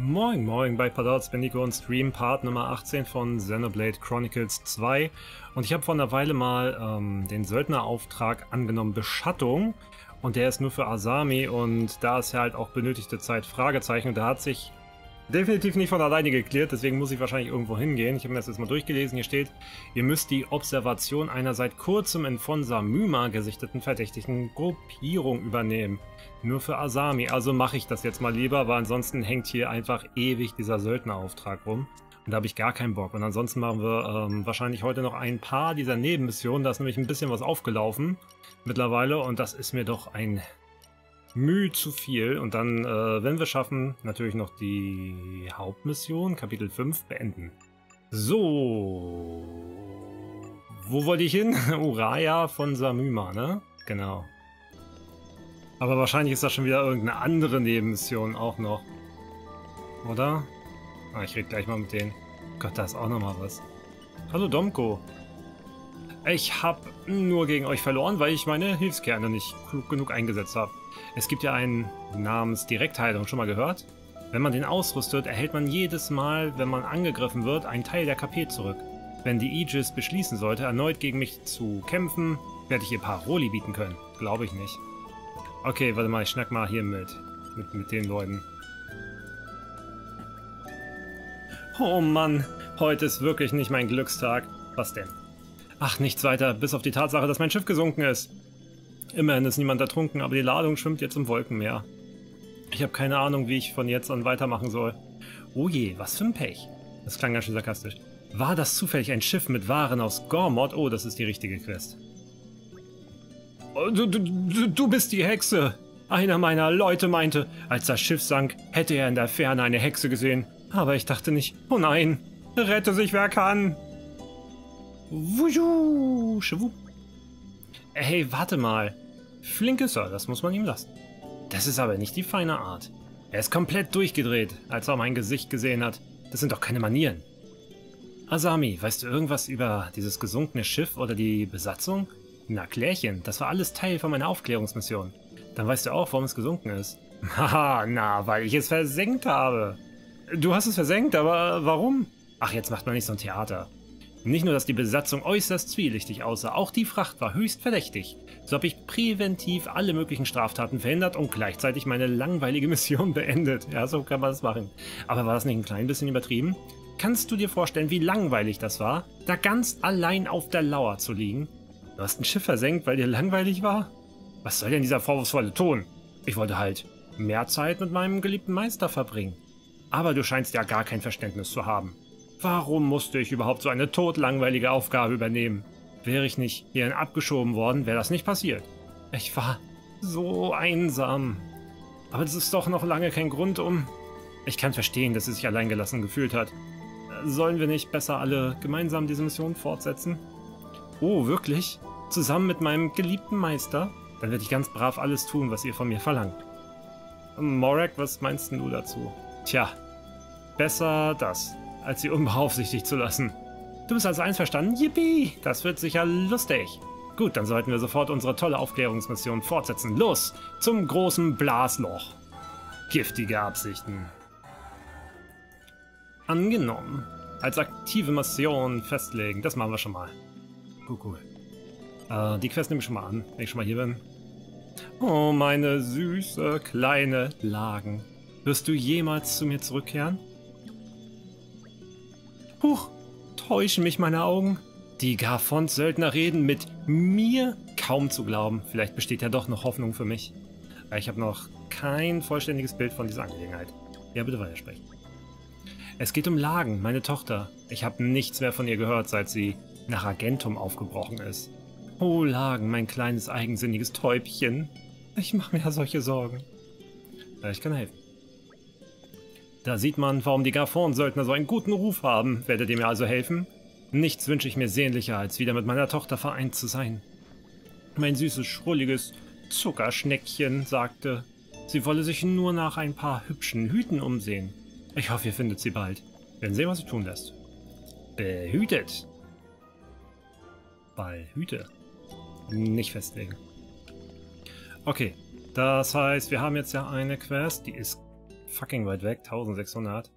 Moin Moin bei Padals bin Nico und Stream Part Nummer 18 von Xenoblade Chronicles 2 und ich habe vor einer Weile mal ähm, den Söldnerauftrag angenommen, Beschattung. Und der ist nur für Asami und da ist ja halt auch benötigte Zeit Fragezeichen. Und da hat sich definitiv nicht von alleine geklärt, deswegen muss ich wahrscheinlich irgendwo hingehen. Ich habe mir das jetzt mal durchgelesen. Hier steht, ihr müsst die Observation einer seit kurzem in von Samyma gesichteten verdächtigen Gruppierung übernehmen. Nur für Asami. Also mache ich das jetzt mal lieber, weil ansonsten hängt hier einfach ewig dieser Söldnerauftrag rum. Und da habe ich gar keinen Bock. Und ansonsten machen wir ähm, wahrscheinlich heute noch ein paar dieser Nebenmissionen. Da ist nämlich ein bisschen was aufgelaufen mittlerweile. Und das ist mir doch ein Mühe zu viel. Und dann, äh, wenn wir schaffen, natürlich noch die Hauptmission, Kapitel 5, beenden. So. Wo wollte ich hin? Uraya von Samyma, ne? Genau. Aber wahrscheinlich ist das schon wieder irgendeine andere Nebenmission auch noch. Oder? Ah, ich rede gleich mal mit denen. Gott, da ist auch noch mal was. Hallo Domko. Ich habe nur gegen euch verloren, weil ich meine Hilfskerne nicht klug genug eingesetzt habe. Es gibt ja einen namens Direktheilung, schon mal gehört? Wenn man den ausrüstet, erhält man jedes Mal, wenn man angegriffen wird, einen Teil der KP zurück. Wenn die Aegis beschließen sollte, erneut gegen mich zu kämpfen, werde ich ihr Paroli bieten können. Glaube ich nicht. Okay, warte mal, ich schnack mal hier mit. Mit, mit den Leuten. Oh Mann, heute ist wirklich nicht mein Glückstag. Was denn? Ach, nichts weiter, bis auf die Tatsache, dass mein Schiff gesunken ist. Immerhin ist niemand ertrunken, aber die Ladung schwimmt jetzt im Wolkenmeer. Ich habe keine Ahnung, wie ich von jetzt an weitermachen soll. Oh je, was für ein Pech. Das klang ganz schön sarkastisch. War das zufällig ein Schiff mit Waren aus Gormod? Oh, das ist die richtige Quest. Oh, du, du, du bist die Hexe. Einer meiner Leute meinte, als das Schiff sank, hätte er in der Ferne eine Hexe gesehen. Aber ich dachte nicht, oh nein, rette sich wer kann. Wuju, schwupp. Hey, warte mal. Flink ist er, das muss man ihm lassen. Das ist aber nicht die feine Art. Er ist komplett durchgedreht, als er mein Gesicht gesehen hat. Das sind doch keine Manieren. Asami, weißt du irgendwas über dieses gesunkene Schiff oder die Besatzung? Na, Klärchen, das war alles Teil von meiner Aufklärungsmission. Dann weißt du auch, warum es gesunken ist. Haha, na, weil ich es versenkt habe. Du hast es versenkt, aber warum? Ach, jetzt macht man nicht so ein Theater. Nicht nur, dass die Besatzung äußerst zwielichtig aussah, auch die Fracht war höchst verdächtig. So habe ich präventiv alle möglichen Straftaten verhindert und gleichzeitig meine langweilige Mission beendet. Ja, so kann man das machen. Aber war das nicht ein klein bisschen übertrieben? Kannst du dir vorstellen, wie langweilig das war, da ganz allein auf der Lauer zu liegen? Du hast ein Schiff versenkt, weil dir langweilig war? Was soll denn dieser vorwurfsvolle Ton? Ich wollte halt mehr Zeit mit meinem geliebten Meister verbringen. Aber du scheinst ja gar kein Verständnis zu haben. Warum musste ich überhaupt so eine todlangweilige Aufgabe übernehmen? Wäre ich nicht hierhin abgeschoben worden, wäre das nicht passiert. Ich war so einsam. Aber das ist doch noch lange kein Grund, um... Ich kann verstehen, dass sie sich alleingelassen gefühlt hat. Sollen wir nicht besser alle gemeinsam diese Mission fortsetzen? Oh, wirklich? Zusammen mit meinem geliebten Meister? Dann werde ich ganz brav alles tun, was ihr von mir verlangt. Morak, was meinst du dazu? Tja, besser das als sie unbeaufsichtigt zu lassen. Du bist also einverstanden? Yippie! Das wird sicher lustig. Gut, dann sollten wir sofort unsere tolle Aufklärungsmission fortsetzen. Los, zum großen Blasloch. Giftige Absichten. Angenommen. Als aktive Mission festlegen. Das machen wir schon mal. Cool, cool. Äh, die Quest nehme ich schon mal an, wenn ich schon mal hier bin. Oh, meine süße kleine Lagen. Wirst du jemals zu mir zurückkehren? Huch, täuschen mich meine Augen? Die Garfont-Söldner reden mit mir? Kaum zu glauben. Vielleicht besteht ja doch noch Hoffnung für mich. Ich habe noch kein vollständiges Bild von dieser Angelegenheit. Ja, bitte weitersprechen. Es geht um Lagen, meine Tochter. Ich habe nichts mehr von ihr gehört, seit sie nach Argentum aufgebrochen ist. Oh, Lagen, mein kleines eigensinniges Täubchen. Ich mache mir ja solche Sorgen. Ich kann helfen. Da sieht man, warum die Garfon-Söldner so einen guten Ruf haben. Werdet ihr mir also helfen? Nichts wünsche ich mir sehnlicher, als wieder mit meiner Tochter vereint zu sein. Mein süßes, schrulliges Zuckerschneckchen sagte, sie wolle sich nur nach ein paar hübschen Hüten umsehen. Ich hoffe, ihr findet sie bald. Werden sehen, was sie tun lässt. Behütet. Ballhüte. Nicht festlegen. Okay, das heißt, wir haben jetzt ja eine Quest, die ist fucking weit weg, 1600.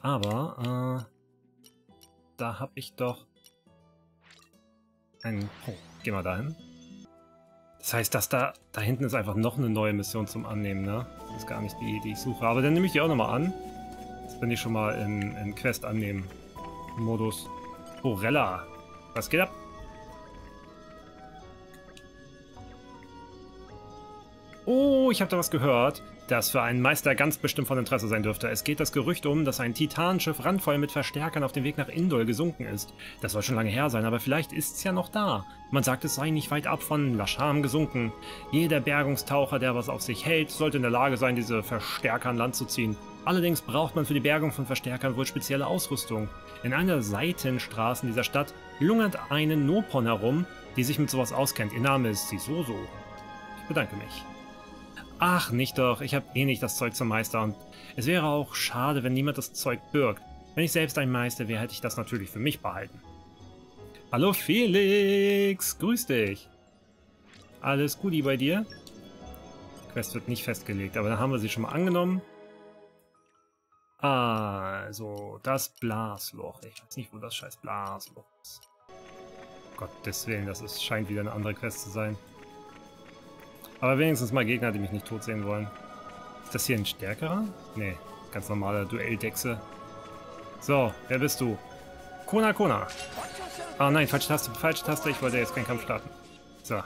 Aber, äh, da habe ich doch einen... Oh, geh mal dahin. Das heißt, dass da, da hinten ist einfach noch eine neue Mission zum Annehmen, ne? Das ist gar nicht die, die ich suche. Aber dann nehme ich die auch nochmal an. Jetzt bin ich schon mal in, in Quest annehmen. Modus. Borella. Was geht ab? Oh, ich habe da was gehört, das für einen Meister ganz bestimmt von Interesse sein dürfte. Es geht das Gerücht um, dass ein Titanschiff randvoll mit Verstärkern auf dem Weg nach Indol gesunken ist. Das soll schon lange her sein, aber vielleicht ist es ja noch da. Man sagt, es sei nicht weit ab von Lasham gesunken. Jeder Bergungstaucher, der was auf sich hält, sollte in der Lage sein, diese Verstärker an Land zu ziehen. Allerdings braucht man für die Bergung von Verstärkern wohl spezielle Ausrüstung. In einer der Seitenstraßen dieser Stadt lungert eine Nopon herum, die sich mit sowas auskennt. Ihr Name ist Sisoso. Ich bedanke mich. Ach, nicht doch, ich habe eh nicht das Zeug zum Meister und es wäre auch schade, wenn niemand das Zeug birgt. Wenn ich selbst ein Meister wäre, hätte ich das natürlich für mich behalten. Hallo Felix, grüß dich. Alles Guti bei dir? Quest wird nicht festgelegt, aber dann haben wir sie schon mal angenommen. Also, das Blasloch. Ich weiß nicht, wo das scheiß Blasloch ist. Gottes Willen, das ist, scheint wieder eine andere Quest zu sein. Aber wenigstens mal Gegner, die mich nicht tot sehen wollen. Ist das hier ein stärkerer? Nee, ganz normaler Duelldechse. So, wer bist du? Kona Kona. Ah nein, falsche Taste, falsche Taste, ich wollte jetzt keinen Kampf starten. So.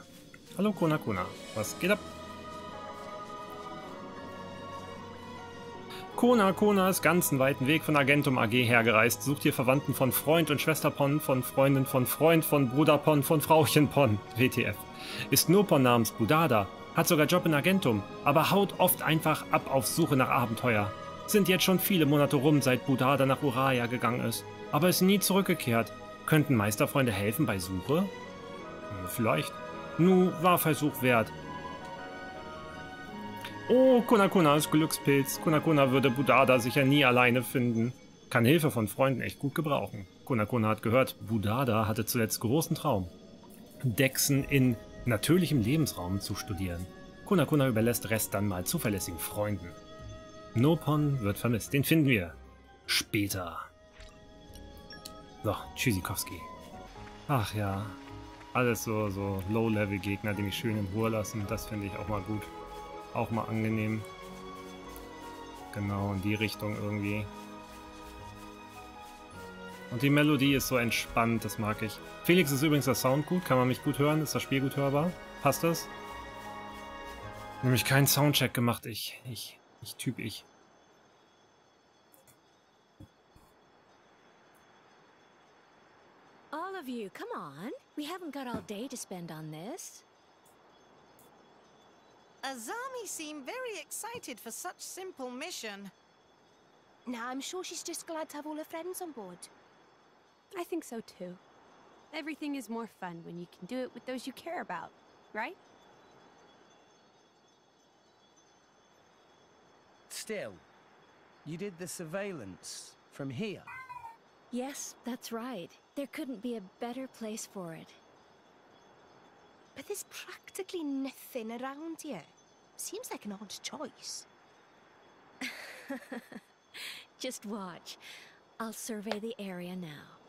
Hallo Kona Kona. Was geht ab? Kona Kona ist ganz einen weiten Weg von Agentum AG hergereist, sucht hier Verwandten von Freund und Schwester Pon, von Freundin von Freund, von Bruder Pon, von Frauchen Pon, WTF. Ist nur Pon namens Budada, hat sogar Job in Agentum, aber haut oft einfach ab auf Suche nach Abenteuer. Sind jetzt schon viele Monate rum, seit Budada nach Uraya gegangen ist, aber ist nie zurückgekehrt. Könnten Meisterfreunde helfen bei Suche? Hm, vielleicht. Nu, war Versuch wert. Oh, Kunakuna ist Glückspilz. Kunakuna würde Budada sicher nie alleine finden. Kann Hilfe von Freunden echt gut gebrauchen. Kunakuna hat gehört, Budada hatte zuletzt großen Traum. Dexen in natürlichem Lebensraum zu studieren. Kunakuna überlässt Rest dann mal zuverlässigen Freunden. Nopon wird vermisst. Den finden wir. Später. So, Tschüssikowski. Ach ja. Alles so, so Low-Level-Gegner, die mich schön in Ruhe lassen. Das finde ich auch mal gut. Auch mal angenehm. Genau, in die Richtung irgendwie. Und die Melodie ist so entspannt, das mag ich. Felix ist übrigens der Sound gut, kann man mich gut hören? Ist das Spiel gut hörbar? Passt das? Nämlich keinen Soundcheck gemacht, ich, ich, ich Typ ich. All of you, come on. We haven't got all day to spend on this. Azami seemed very excited for such simple mission. Now, I'm sure she's just glad to have all her friends on board. I think so too. Everything is more fun when you can do it with those you care about, right? Still, you did the surveillance from here. Yes, that's right. There couldn't be a better place for it. But there's practically nothing around here. Seems like an odd choice. Just watch. I'll survey the area now.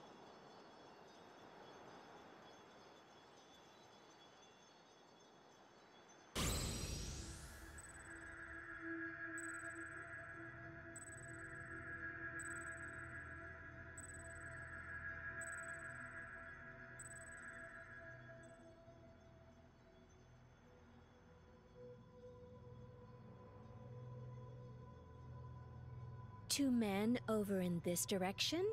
Two men over in this direction,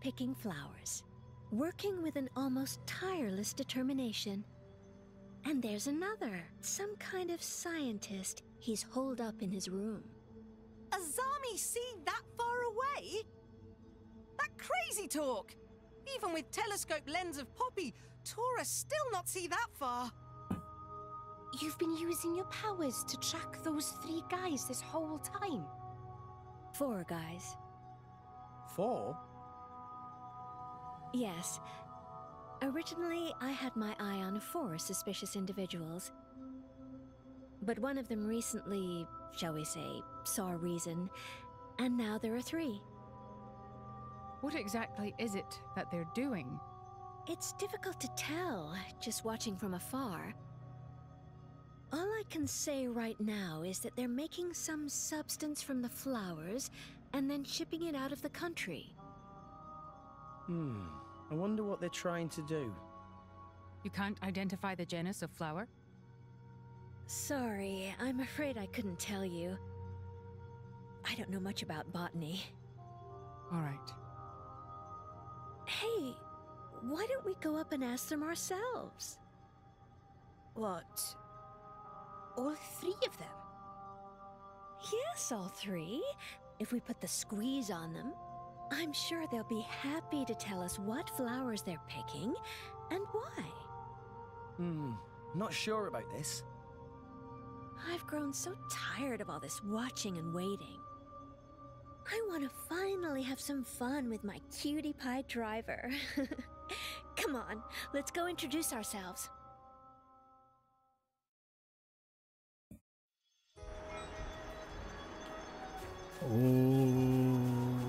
picking flowers, working with an almost tireless determination. And there's another, some kind of scientist he's holed up in his room. A Azami see that far away? That crazy talk! Even with telescope lens of Poppy, Tora still not see that far. You've been using your powers to track those three guys this whole time. Four guys. Four? Yes. Originally, I had my eye on four suspicious individuals. But one of them recently shall we say, saw reason, and now there are three. What exactly is it that they're doing? It's difficult to tell, just watching from afar. All I can say right now is that they're making some substance from the flowers and then shipping it out of the country. Hmm. I wonder what they're trying to do. You can't identify the genus of flower? Sorry, I'm afraid I couldn't tell you. I don't know much about botany. All right. Hey, why don't we go up and ask them ourselves? What? All three of them? Yes, all three. If we put the squeeze on them, I'm sure they'll be happy to tell us what flowers they're picking and why. Hmm. Not sure about this. I've grown so tired of all this watching and waiting. I want to finally have some fun with my cutie pie driver. Come on, let's go introduce ourselves.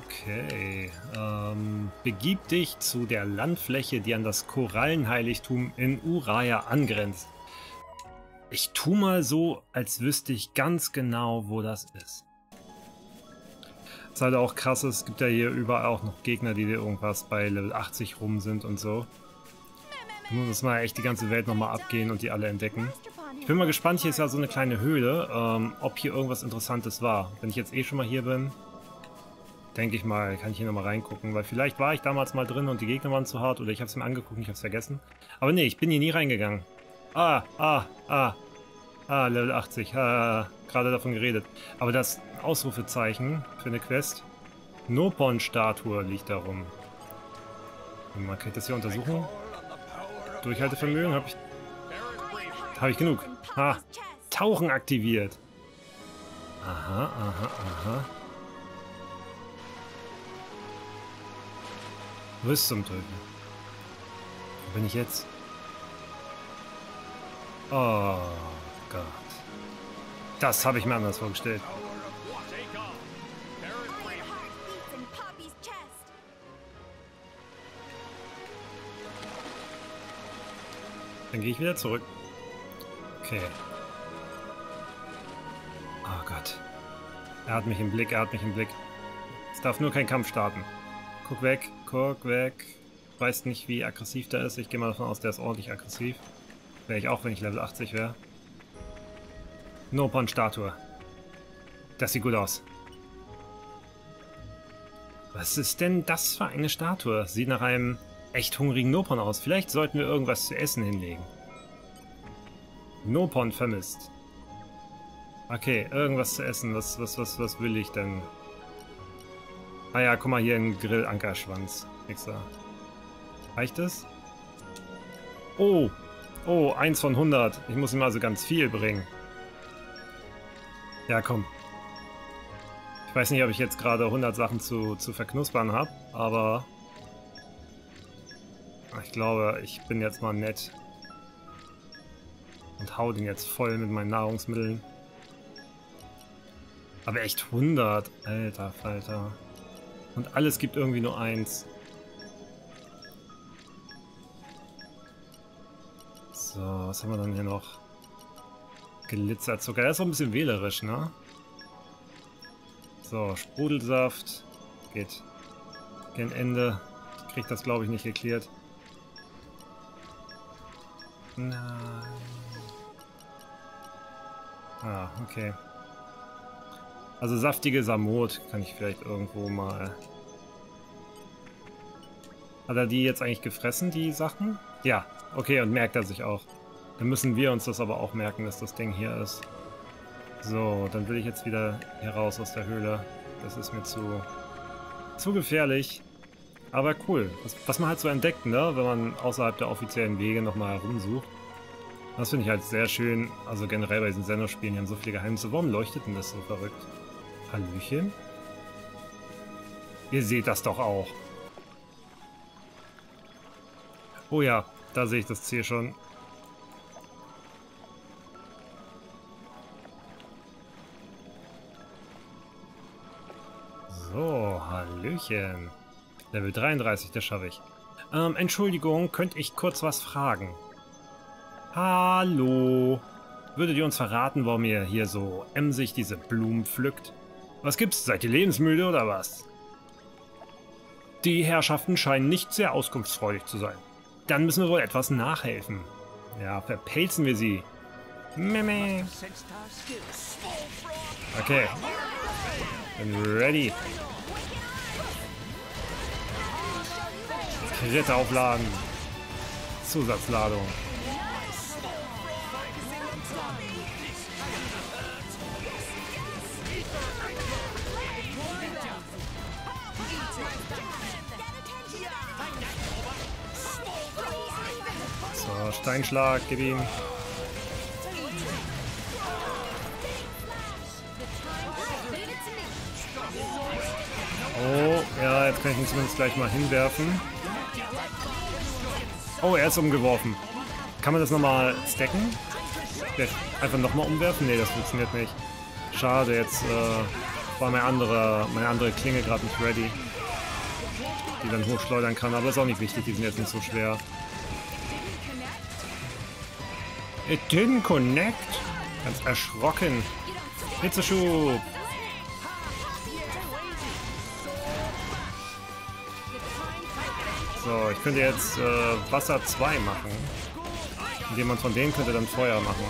Okay. Ähm, begib dich zu der Landfläche, die an das Korallenheiligtum in Uraya angrenzt. Ich tu mal so, als wüsste ich ganz genau, wo das ist. Was halt auch krass ist, es gibt ja hier überall auch noch Gegner, die irgendwas bei Level 80 rum sind und so. Da muss mal echt die ganze Welt nochmal abgehen und die alle entdecken. Ich bin mal gespannt, hier ist ja so eine kleine Höhle, ähm, ob hier irgendwas Interessantes war. Wenn ich jetzt eh schon mal hier bin, denke ich mal, kann ich hier nochmal reingucken. Weil vielleicht war ich damals mal drin und die Gegner waren zu hart oder ich habe es mir angeguckt und ich habe es vergessen. Aber nee, ich bin hier nie reingegangen. Ah, ah, ah. Ah, Level 80. Ah, gerade davon geredet. Aber das Ausrufezeichen für eine Quest. Nopon-Statue liegt darum. Man kann das hier untersuchen? Durchhaltevermögen habe ich... Habe ich genug. Ha, Tauchen aktiviert. Aha, aha, aha. Wo ist zum Teufel? Wo bin ich jetzt? Oh Gott. Das habe ich mir anders vorgestellt. Dann gehe ich wieder zurück. Okay. Oh Gott. Er hat mich im Blick, er hat mich im Blick. Es darf nur kein Kampf starten. Guck weg, guck weg. Weiß nicht, wie aggressiv der ist. Ich gehe mal davon aus, der ist ordentlich aggressiv. Wäre ich auch, wenn ich Level 80 wäre. Nopon-Statue. Das sieht gut aus. Was ist denn das für eine Statue? Sieht nach einem echt hungrigen Nopon aus. Vielleicht sollten wir irgendwas zu essen hinlegen. Nopon vermisst. Okay, irgendwas zu essen. Was, was, was, was will ich denn? Ah ja, guck mal hier ein Grillankerschwanz. Extra. Reicht es? Oh! Oh, eins von 100. Ich muss ihm also ganz viel bringen. Ja, komm. Ich weiß nicht, ob ich jetzt gerade 100 Sachen zu, zu verknuspern habe, aber ich glaube, ich bin jetzt mal nett und hau den jetzt voll mit meinen Nahrungsmitteln. Aber echt 100, alter Falter. Und alles gibt irgendwie nur eins. So, was haben wir dann hier noch? Glitzerzucker. Der ist auch ein bisschen wählerisch, ne? So, Sprudelsaft. Geht gegen Ende. Ich krieg das, glaube ich, nicht geklärt. Nein. Ah, okay. Also saftige Samot kann ich vielleicht irgendwo mal... Hat er die jetzt eigentlich gefressen, die Sachen? Ja, okay, und merkt er sich auch. Dann müssen wir uns das aber auch merken, dass das Ding hier ist. So, dann will ich jetzt wieder hier raus aus der Höhle. Das ist mir zu, zu gefährlich. Aber cool. Was, was man halt so entdeckt, ne? wenn man außerhalb der offiziellen Wege nochmal herumsucht. Das finde ich halt sehr schön. Also generell bei diesen Senderspielen, die haben so viele Geheimnisse. Warum leuchtet denn das so verrückt? Hallöchen? Ihr seht das doch auch. Oh ja, da sehe ich das Ziel schon. So, Hallöchen. Level 33, das schaffe ich. Ähm, Entschuldigung, könnte ich kurz was fragen? Hallo. Würdet ihr uns verraten, warum ihr hier so emsig diese Blumen pflückt? Was gibt's? Seid ihr lebensmüde oder was? Die Herrschaften scheinen nicht sehr auskunftsfreudig zu sein. Dann müssen wir wohl etwas nachhelfen. Ja, verpelzen wir sie. Meme. Okay. Bin ready. Krit aufladen. Zusatzladung. Steinschlag, gib ihm. Oh, ja, jetzt kann ich ihn zumindest gleich mal hinwerfen. Oh, er ist umgeworfen. Kann man das nochmal stacken? Einfach nochmal umwerfen? Ne, das funktioniert nicht. Schade, jetzt äh, war meine andere, meine andere Klinge gerade nicht ready. Die dann hochschleudern kann, aber ist auch nicht wichtig, die sind jetzt nicht so schwer. It didn't connect. Ganz erschrocken. Hitzeschub. So, ich könnte jetzt äh, Wasser 2 machen. Und jemand von denen könnte dann Feuer machen.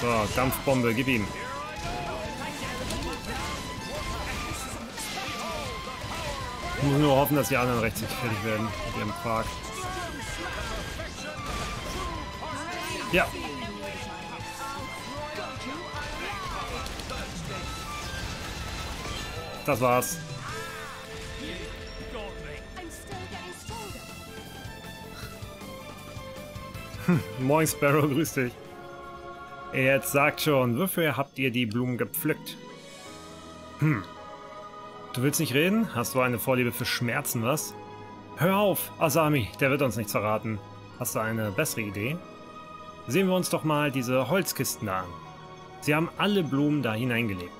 So, Dampfbombe, gib ihm. Ich muss nur hoffen, dass die anderen rechtzeitig fertig werden mit ihrem Quark. Ja. Das war's. Hm, moin Sparrow, grüß dich. Jetzt sagt schon, wofür habt ihr die Blumen gepflückt? Hm, Du willst nicht reden? Hast du eine Vorliebe für Schmerzen, was? Hör auf, Asami, der wird uns nichts verraten. Hast du eine bessere Idee? Sehen wir uns doch mal diese Holzkisten da an. Sie haben alle Blumen da hineingelegt.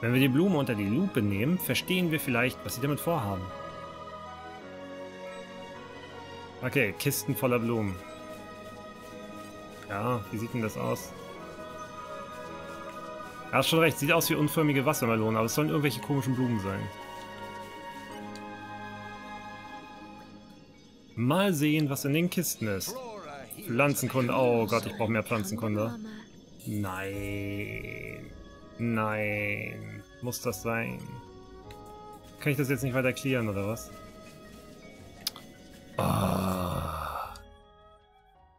Wenn wir die Blumen unter die Lupe nehmen, verstehen wir vielleicht, was sie damit vorhaben. Okay, Kisten voller Blumen. Ja, wie sieht denn das aus? Hat schon recht, sieht aus wie unförmige Wassermelonen, aber es sollen irgendwelche komischen Blumen sein. Mal sehen, was in den Kisten ist. Pflanzenkunde. Oh Gott, ich brauche mehr Pflanzenkunde. Nein. Nein. Muss das sein? Kann ich das jetzt nicht weiter klären, oder was? Oh.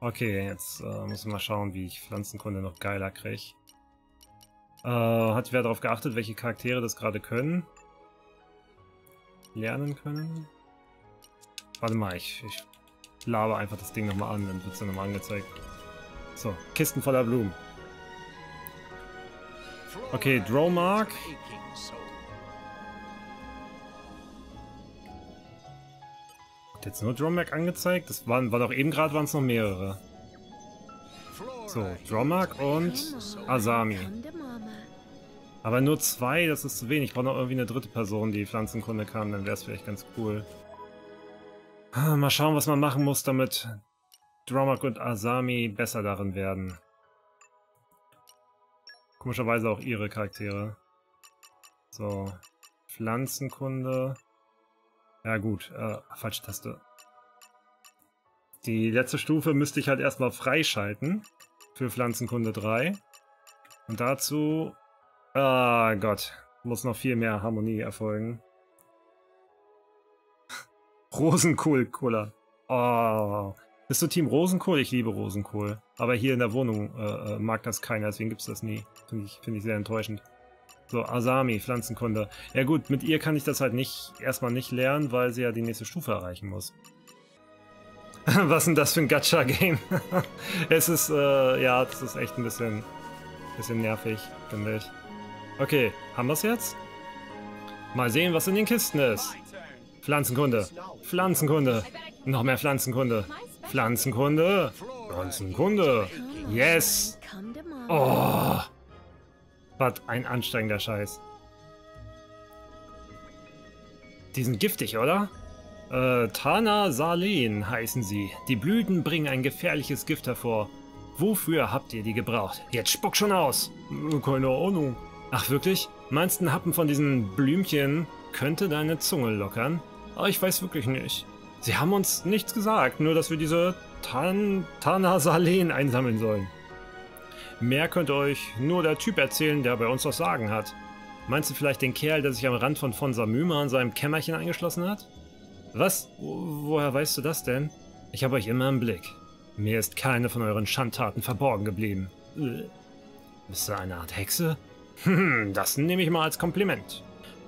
Okay, jetzt äh, muss ich mal schauen, wie ich Pflanzenkunde noch geiler kriege. Äh, hat wer darauf geachtet, welche Charaktere das gerade können? Lernen können? Warte mal, ich, ich laber einfach das Ding nochmal an, dann wird es dann nochmal angezeigt. So, Kisten voller Blumen. Okay, Drowmark. Hat jetzt nur Drowmark angezeigt? Das waren, war doch eben gerade waren es noch mehrere. So, Drowmark und Asami. Aber nur zwei, das ist zu wenig. Ich brauche noch irgendwie eine dritte Person, die Pflanzenkunde kann, dann wäre es vielleicht ganz cool. Ah, mal schauen, was man machen muss, damit Dromak und Asami besser darin werden. Komischerweise auch ihre Charaktere. So, Pflanzenkunde. Ja gut, äh, falsche Taste. Die letzte Stufe müsste ich halt erstmal freischalten für Pflanzenkunde 3. Und dazu Ah Gott, muss noch viel mehr Harmonie erfolgen. Rosenkohl-Cola. Oh. Bist du Team Rosenkohl? Ich liebe Rosenkohl. Aber hier in der Wohnung äh, äh mag das keiner, deswegen gibt es das nie. Finde ich, find ich sehr enttäuschend. So, Asami, Pflanzenkunde. Ja gut, mit ihr kann ich das halt nicht erstmal nicht lernen, weil sie ja die nächste Stufe erreichen muss. Was denn das für ein Gacha-Game? es ist, äh, ja, das ist echt ein bisschen, bisschen nervig, finde ich. Okay, haben wir es jetzt? Mal sehen, was in den Kisten ist. Pflanzenkunde. Pflanzenkunde. Noch mehr Pflanzenkunde. Pflanzenkunde. Pflanzenkunde. Yes. Oh. Was ein anstrengender Scheiß. Die sind giftig, oder? Äh, Tana Salen heißen sie. Die Blüten bringen ein gefährliches Gift hervor. Wofür habt ihr die gebraucht? Jetzt spuck schon aus! Keine Ahnung. Ach wirklich? Meinst du, ein Happen von diesen Blümchen könnte deine Zunge lockern? Aber ich weiß wirklich nicht. Sie haben uns nichts gesagt, nur dass wir diese Tan Tana Salen einsammeln sollen. Mehr könnte euch nur der Typ erzählen, der bei uns was sagen hat. Meinst du vielleicht den Kerl, der sich am Rand von von Samüma in seinem Kämmerchen eingeschlossen hat? Was? Woher weißt du das denn? Ich habe euch immer im Blick. Mir ist keine von euren Schandtaten verborgen geblieben. Bist du eine Art Hexe? Hm, das nehme ich mal als Kompliment.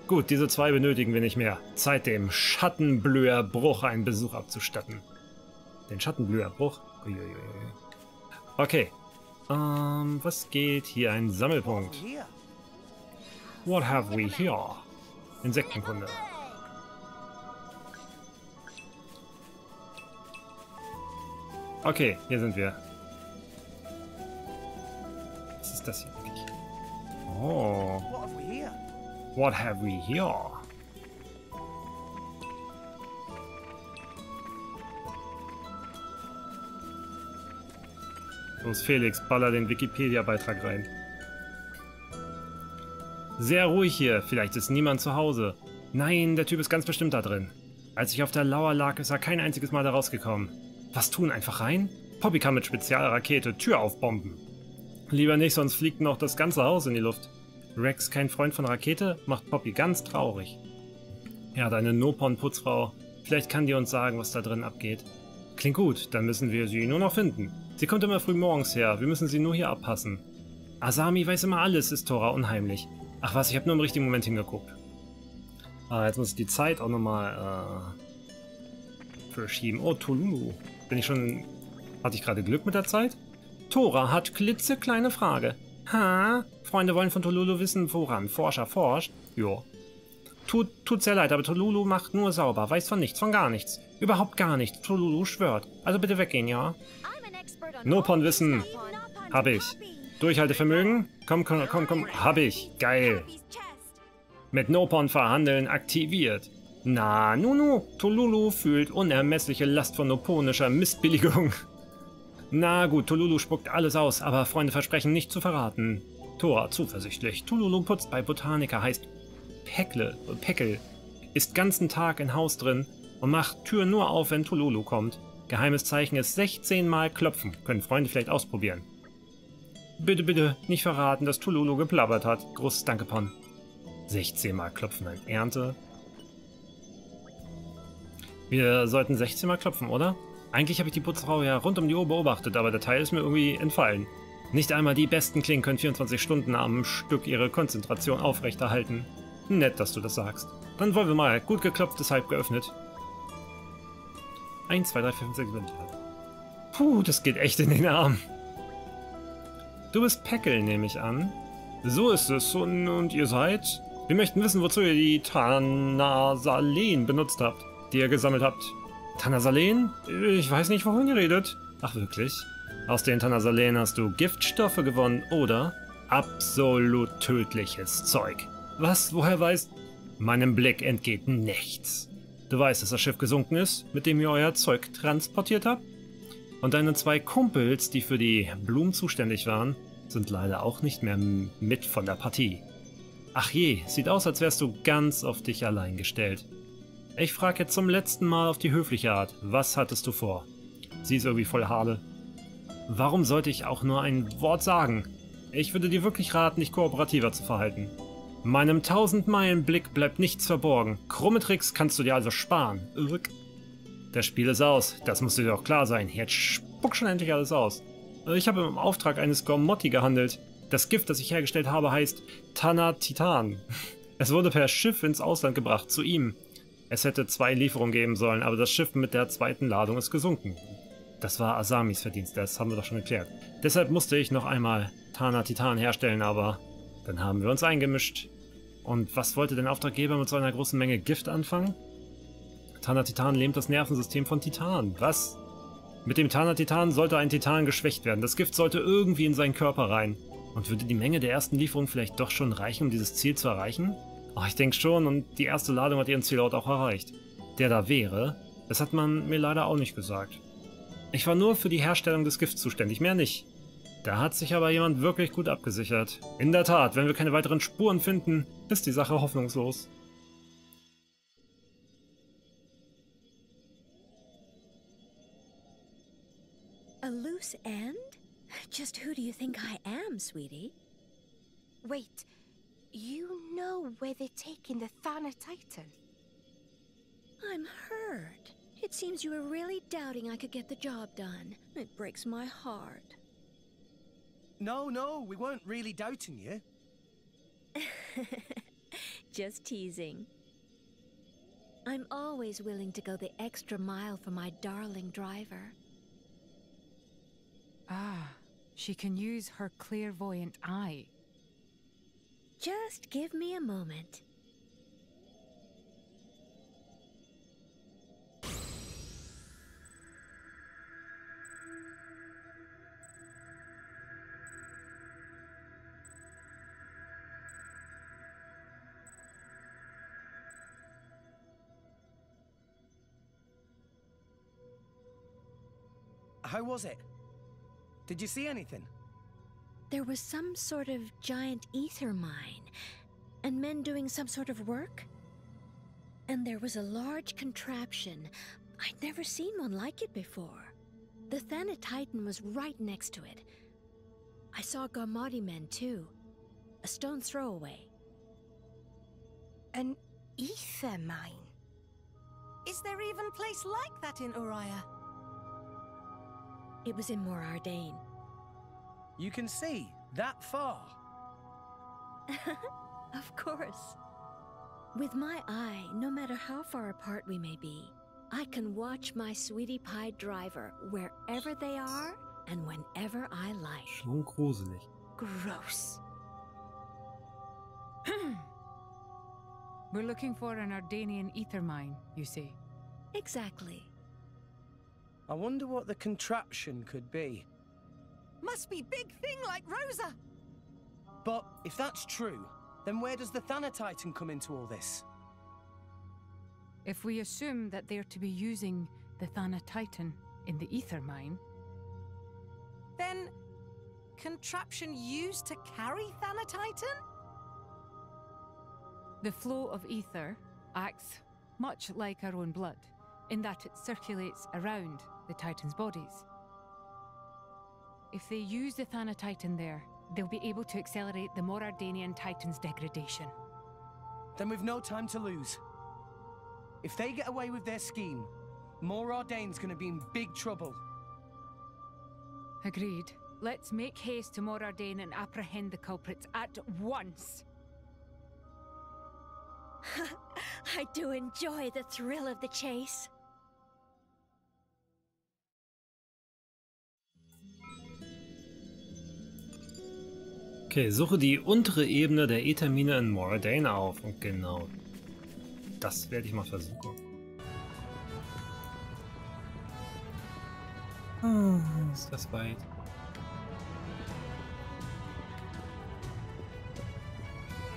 Gut, diese zwei benötigen wir nicht mehr. Zeit dem Schattenblüherbruch einen Besuch abzustatten. Den Schattenblüherbruch? Uiuiui. Okay. Ähm, was geht hier? Ein Sammelpunkt. What have we here? Insektenkunde. Okay, hier sind wir. Was ist das hier? Oh. What have we here? Los, Felix, baller den Wikipedia-Beitrag rein. Sehr ruhig hier, vielleicht ist niemand zu Hause. Nein, der Typ ist ganz bestimmt da drin. Als ich auf der Lauer lag, ist er kein einziges Mal da rausgekommen. Was tun, einfach rein? Poppy kann mit Spezialrakete Tür aufbomben. Lieber nicht, sonst fliegt noch das ganze Haus in die Luft. Rex, kein Freund von Rakete, macht Poppy ganz traurig. Er hat eine Nopon-Putzfrau. Vielleicht kann die uns sagen, was da drin abgeht. Klingt gut, dann müssen wir sie nur noch finden. Sie kommt immer früh morgens her, wir müssen sie nur hier abpassen. Asami weiß immer alles, ist Tora unheimlich. Ach was, ich habe nur im richtigen Moment hingeguckt. Ah, jetzt muss ich die Zeit auch nochmal äh, verschieben. Oh, Tolulu. Bin ich schon... Hatte ich gerade Glück mit der Zeit? Tora hat klitzekleine Frage. Ha? Freunde wollen von Tolulu wissen, woran Forscher forscht? Jo. Tut, tut sehr leid, aber Tolulu macht nur sauber, weiß von nichts, von gar nichts. Überhaupt gar nichts. Tolulu schwört. Also bitte weggehen, ja? Nopon wissen. Hab ich. Durchhaltevermögen? Komm, komm, komm, komm. Hab ich. Geil. Mit Nopon verhandeln aktiviert. Na, Nunu, Tolulu fühlt unermessliche Last von noponischer Missbilligung. Na gut, Tolulu spuckt alles aus, aber Freunde versprechen nicht zu verraten. Thor, zuversichtlich. Tolulu putzt bei Botaniker, heißt Peckle, Peckel. Ist ganzen Tag in Haus drin und macht Tür nur auf, wenn Tolulu kommt. Geheimes Zeichen ist 16 Mal klopfen. Können Freunde vielleicht ausprobieren. Bitte, bitte, nicht verraten, dass Tolulu geplappert hat. Großes Danke, Pon. 16 Mal klopfen, ein Ernte. Wir sollten 16 Mal klopfen, oder? Eigentlich habe ich die Putzfrau ja rund um die Uhr beobachtet, aber der Teil ist mir irgendwie entfallen. Nicht einmal die besten Klingen können 24 Stunden am Stück ihre Konzentration aufrechterhalten. Nett, dass du das sagst. Dann wollen wir mal. Gut geklopft ist halb geöffnet. 1, 2, 3, 4, 5, 6, 7. Puh, das geht echt in den Arm. Du bist Peckel, nehme ich an. So ist es. Und, und ihr seid? Wir möchten wissen, wozu ihr die Tanasalen benutzt habt, die ihr gesammelt habt. Tanasalen? Ich weiß nicht, wovon ihr redet. Ach, wirklich? Aus den Tanasalen hast du Giftstoffe gewonnen, oder? Absolut tödliches Zeug. Was? Woher weißt... Meinem Blick entgeht nichts. Du weißt, dass das Schiff gesunken ist, mit dem ihr euer Zeug transportiert habt? Und deine zwei Kumpels, die für die Blumen zuständig waren, sind leider auch nicht mehr mit von der Partie. Ach je, sieht aus, als wärst du ganz auf dich allein gestellt. Ich frage jetzt zum letzten Mal auf die höfliche Art, was hattest du vor? Sie ist irgendwie voll Hade. Warum sollte ich auch nur ein Wort sagen? Ich würde dir wirklich raten, dich kooperativer zu verhalten. Meinem 1000 Meilen Blick bleibt nichts verborgen. Krumme Tricks kannst du dir also sparen. Das Spiel ist aus, das muss dir doch klar sein. Jetzt spuck schon endlich alles aus. Ich habe im Auftrag eines Gormotti gehandelt. Das Gift, das ich hergestellt habe, heißt Tanatitan. Es wurde per Schiff ins Ausland gebracht, zu ihm. Es hätte zwei Lieferungen geben sollen, aber das Schiff mit der zweiten Ladung ist gesunken. Das war Asamis Verdienst, das haben wir doch schon geklärt. Deshalb musste ich noch einmal Tanatitan herstellen, aber dann haben wir uns eingemischt. Und was wollte denn Auftraggeber mit so einer großen Menge Gift anfangen? Tanatitan lähmt das Nervensystem von Titan. Was? Mit dem Tanatitan sollte ein Titan geschwächt werden. Das Gift sollte irgendwie in seinen Körper rein. Und würde die Menge der ersten Lieferung vielleicht doch schon reichen, um dieses Ziel zu erreichen? Oh, ich denke schon, und die erste Ladung hat ihren Zielort auch erreicht. Der da wäre, das hat man mir leider auch nicht gesagt. Ich war nur für die Herstellung des Gifts zuständig, mehr nicht. Da hat sich aber jemand wirklich gut abgesichert. In der Tat, wenn wir keine weiteren Spuren finden, ist die Sache hoffnungslos. A loose end? Just who do you think I am, sweetie? Wait, you know where they're taking the Thana Titan? I'm hurt. It seems you were really doubting I could get the job done. It breaks my heart. No, no, we weren't really doubting you. Just teasing. I'm always willing to go the extra mile for my darling driver. Ah, she can use her clairvoyant eye. Just give me a moment. How was it? Did you see anything? There was some sort of giant ether mine, and men doing some sort of work. And there was a large contraption. I'd never seen one like it before. The Thana Titan was right next to it. I saw Garmati men too. A stone's throw away. An ether mine? Is there even a place like that in Uriah? It was in Morardane. You can see that far. of course. With my eye, no matter how far apart we may be, I can watch my sweetie pie driver wherever they are and whenever I like. Schon gruselig. Gross. We're looking for an Ardanian ether mine, you see. Exactly. I wonder what the contraption could be. Must be big thing like Rosa. But if that's true, then where does the Thanatitan come into all this? If we assume that they're to be using the Thana Titan in the ether mine, Then, contraption used to carry Thanatitan? the flow of ether acts much like our own blood, in that it circulates around the Titan's bodies. If they use the Thana Titan there, they'll be able to accelerate the Morardanian Titan's degradation. Then we've no time to lose. If they get away with their scheme, Morardane's gonna be in big trouble. Agreed. Let's make haste to Morardane and apprehend the culprits at once. I do enjoy the thrill of the chase. Okay, suche die untere Ebene der Ethermine in Moradane auf. Und genau das werde ich mal versuchen. Ah, ist das weit.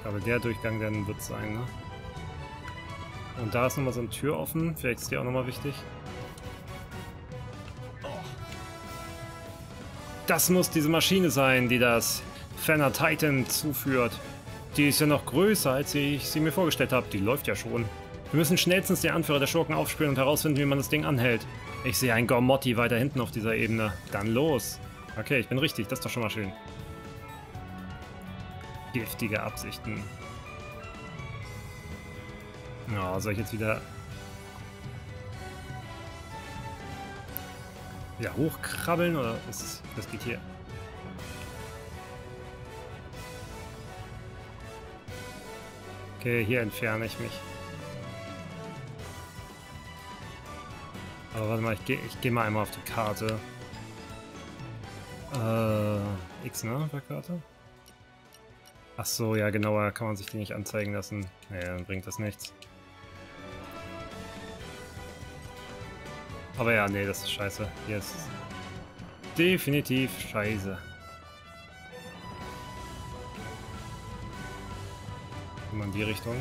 Glaube, der Durchgang dann wird sein, ne? Und da ist nochmal so eine Tür offen. Vielleicht ist die auch nochmal wichtig. Das muss diese Maschine sein, die das Fenner Titan zuführt. Die ist ja noch größer, als ich sie mir vorgestellt habe. Die läuft ja schon. Wir müssen schnellstens den Anführer der Schurken aufspüren und herausfinden, wie man das Ding anhält. Ich sehe einen Gormotti weiter hinten auf dieser Ebene. Dann los. Okay, ich bin richtig. Das ist doch schon mal schön. Giftige Absichten. Ja, soll ich jetzt wieder... Wieder hochkrabbeln oder ist das geht hier? Okay, hier entferne ich mich. Aber warte mal, ich gehe ich geh mal einmal auf die Karte. Äh, X, ne, auf der Karte? Ach so, ja, genauer kann man sich die nicht anzeigen lassen. Naja, dann bringt das nichts. Aber ja, nee, das ist scheiße. Hier ist definitiv scheiße. Immer in die Richtung.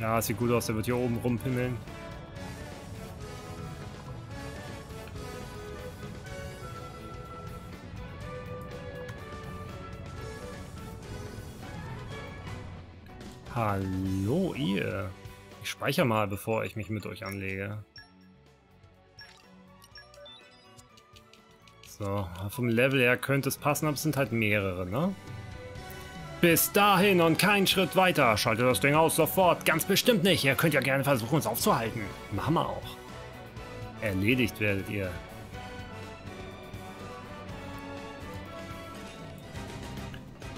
Ja, sieht gut aus, der wird hier oben rumpimmeln. Hallo ihr. Ich speichere mal, bevor ich mich mit euch anlege. So, vom Level her könnte es passen, aber es sind halt mehrere, ne? Bis dahin und keinen Schritt weiter. Schaltet das Ding aus sofort. Ganz bestimmt nicht. Ihr könnt ja gerne versuchen, uns aufzuhalten. Machen wir auch. Erledigt werdet ihr.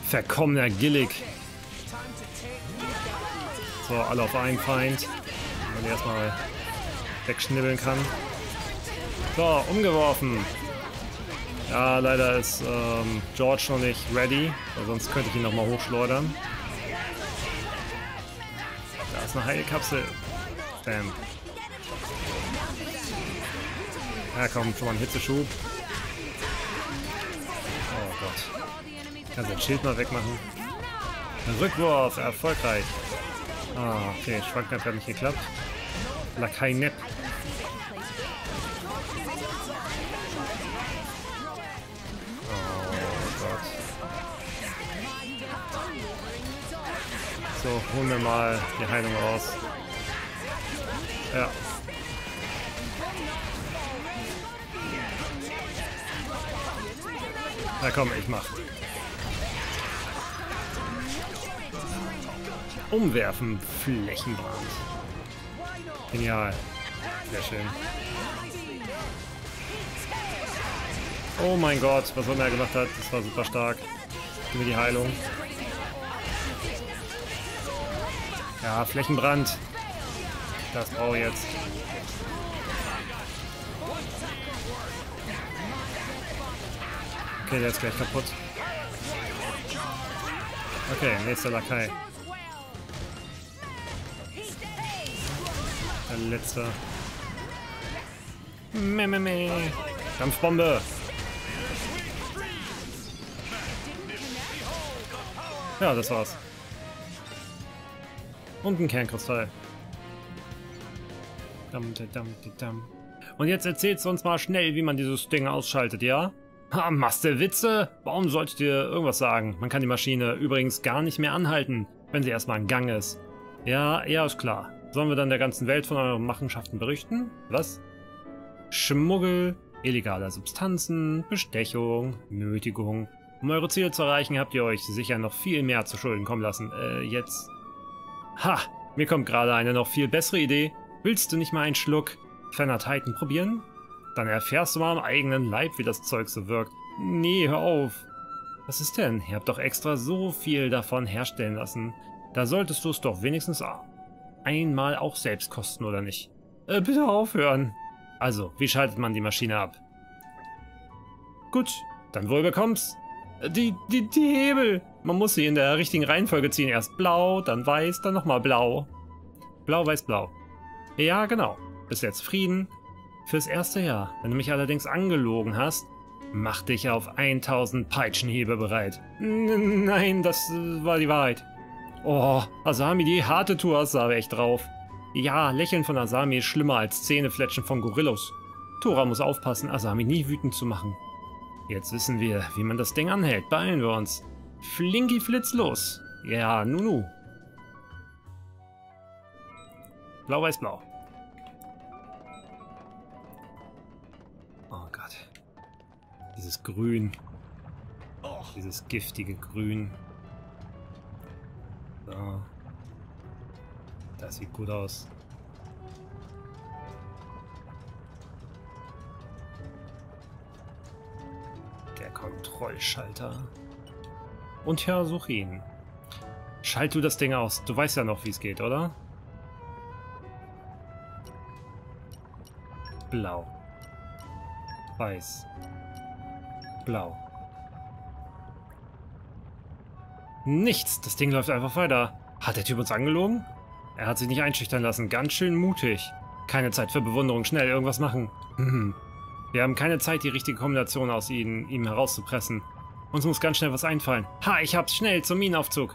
Verkommener Gillig. So, alle auf einen Feind. Wenn man erstmal wegschnibbeln kann. So, umgeworfen. Ja, leider ist ähm, George noch nicht ready, weil sonst könnte ich ihn nochmal hochschleudern. Da ist eine Heilkapsel. Bam. Ja, komm, schon mal ein Hitzeschub. Oh Gott. Kannst den Schild mal wegmachen. Rückwurf, erfolgreich. Ah, okay, Schwank hat nicht geklappt. Lakai Nepp. Holen wir mal die Heilung raus. Ja. Na komm, ich mach. Umwerfen, Flächenbrand. Genial. Sehr schön. Oh mein Gott, was er gemacht hat, das war super stark. Gib mir die Heilung. Ja, Flächenbrand. Das brauche ich jetzt. Okay, der ist gleich kaputt. Okay, nächster Lakai. Der letzte. Meh, meh, meh. Kampfbombe. Ja, das war's. Und ein Kernkristall. Und jetzt erzählst du uns mal schnell, wie man dieses Ding ausschaltet, ja? Ha, machst du Witze? Warum sollte ich dir irgendwas sagen? Man kann die Maschine übrigens gar nicht mehr anhalten, wenn sie erstmal in Gang ist. Ja, ja, ist klar. Sollen wir dann der ganzen Welt von euren Machenschaften berichten? Was? Schmuggel, illegale Substanzen, Bestechung, Nötigung. Um eure Ziele zu erreichen, habt ihr euch sicher noch viel mehr zu Schulden kommen lassen. Äh, jetzt Ha, mir kommt gerade eine noch viel bessere Idee. Willst du nicht mal einen Schluck Fenner Titan probieren? Dann erfährst du mal am eigenen Leib, wie das Zeug so wirkt. Nee, hör auf. Was ist denn? Ihr habt doch extra so viel davon herstellen lassen. Da solltest du es doch wenigstens einmal auch selbst kosten, oder nicht? Äh, bitte aufhören. Also, wie schaltet man die Maschine ab? Gut, dann wohl bekommst. Die, die, die Hebel. Man muss sie in der richtigen Reihenfolge ziehen. Erst blau, dann weiß, dann nochmal blau. Blau, weiß, blau. Ja, genau. Bist jetzt zufrieden? Fürs erste Jahr. Wenn du mich allerdings angelogen hast, mach dich auf 1000 Peitschenhiebe bereit. N nein, das war die Wahrheit. Oh, Asami, die harte Tour du echt drauf. Ja, Lächeln von Asami ist schlimmer als Zähnefletschen von Gorillos. Tora muss aufpassen, Asami nie wütend zu machen. Jetzt wissen wir, wie man das Ding anhält. Beeilen wir uns. Flinky Flitz los. Ja, Nunu. Blau-Weiß-Blau. Oh Gott. Dieses Grün. Dieses giftige Grün. So. Das sieht gut aus. Kontrollschalter. Und Herr Suchin. Schalt du das Ding aus. Du weißt ja noch, wie es geht, oder? Blau. Weiß. Blau. Nichts. Das Ding läuft einfach weiter. Hat der Typ uns angelogen? Er hat sich nicht einschüchtern lassen. Ganz schön mutig. Keine Zeit für Bewunderung. Schnell irgendwas machen. Hm. Wir haben keine Zeit, die richtige Kombination aus ihnen, ihm herauszupressen. Uns muss ganz schnell was einfallen. Ha, ich hab's schnell zum Minenaufzug.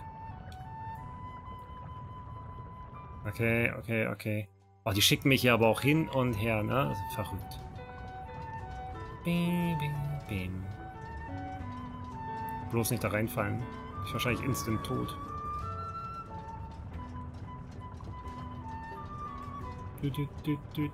Okay, okay, okay. Oh, die schicken mich hier aber auch hin und her, ne? Verrückt. Bim, bim, bim. Bloß nicht da reinfallen. Ich wahrscheinlich instant tot. Du, du, du,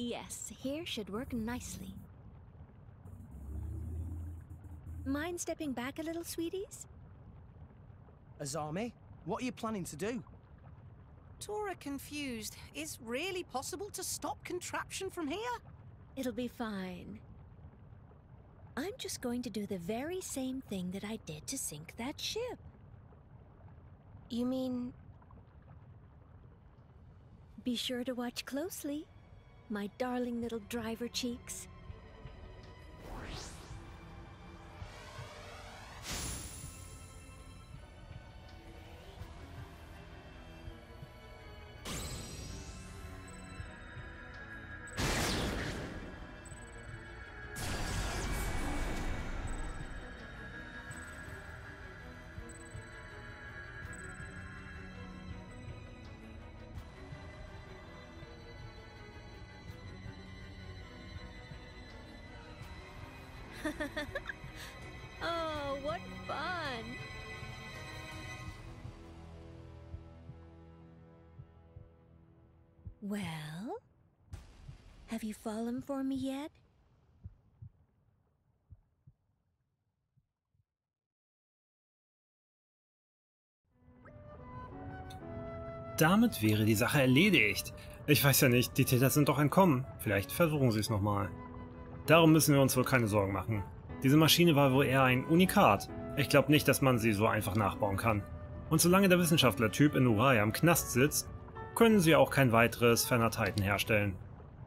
yes, here should work nicely. Mind stepping back a little, sweeties? Azami, what are you planning to do? Tora confused. Is really possible to stop contraption from here? It'll be fine. I'm just going to do the very same thing that I did to sink that ship. You mean Be sure to watch closely, my darling little driver cheeks. Have you fallen for me yet? Damit wäre die Sache erledigt. Ich weiß ja nicht, die Täter sind doch entkommen. Vielleicht versuchen sie es nochmal. Darum müssen wir uns wohl keine Sorgen machen. Diese Maschine war wohl eher ein Unikat. Ich glaube nicht, dass man sie so einfach nachbauen kann. Und solange der Wissenschaftler-Typ in Uraya im Knast sitzt, können sie auch kein weiteres Ferner Titan herstellen.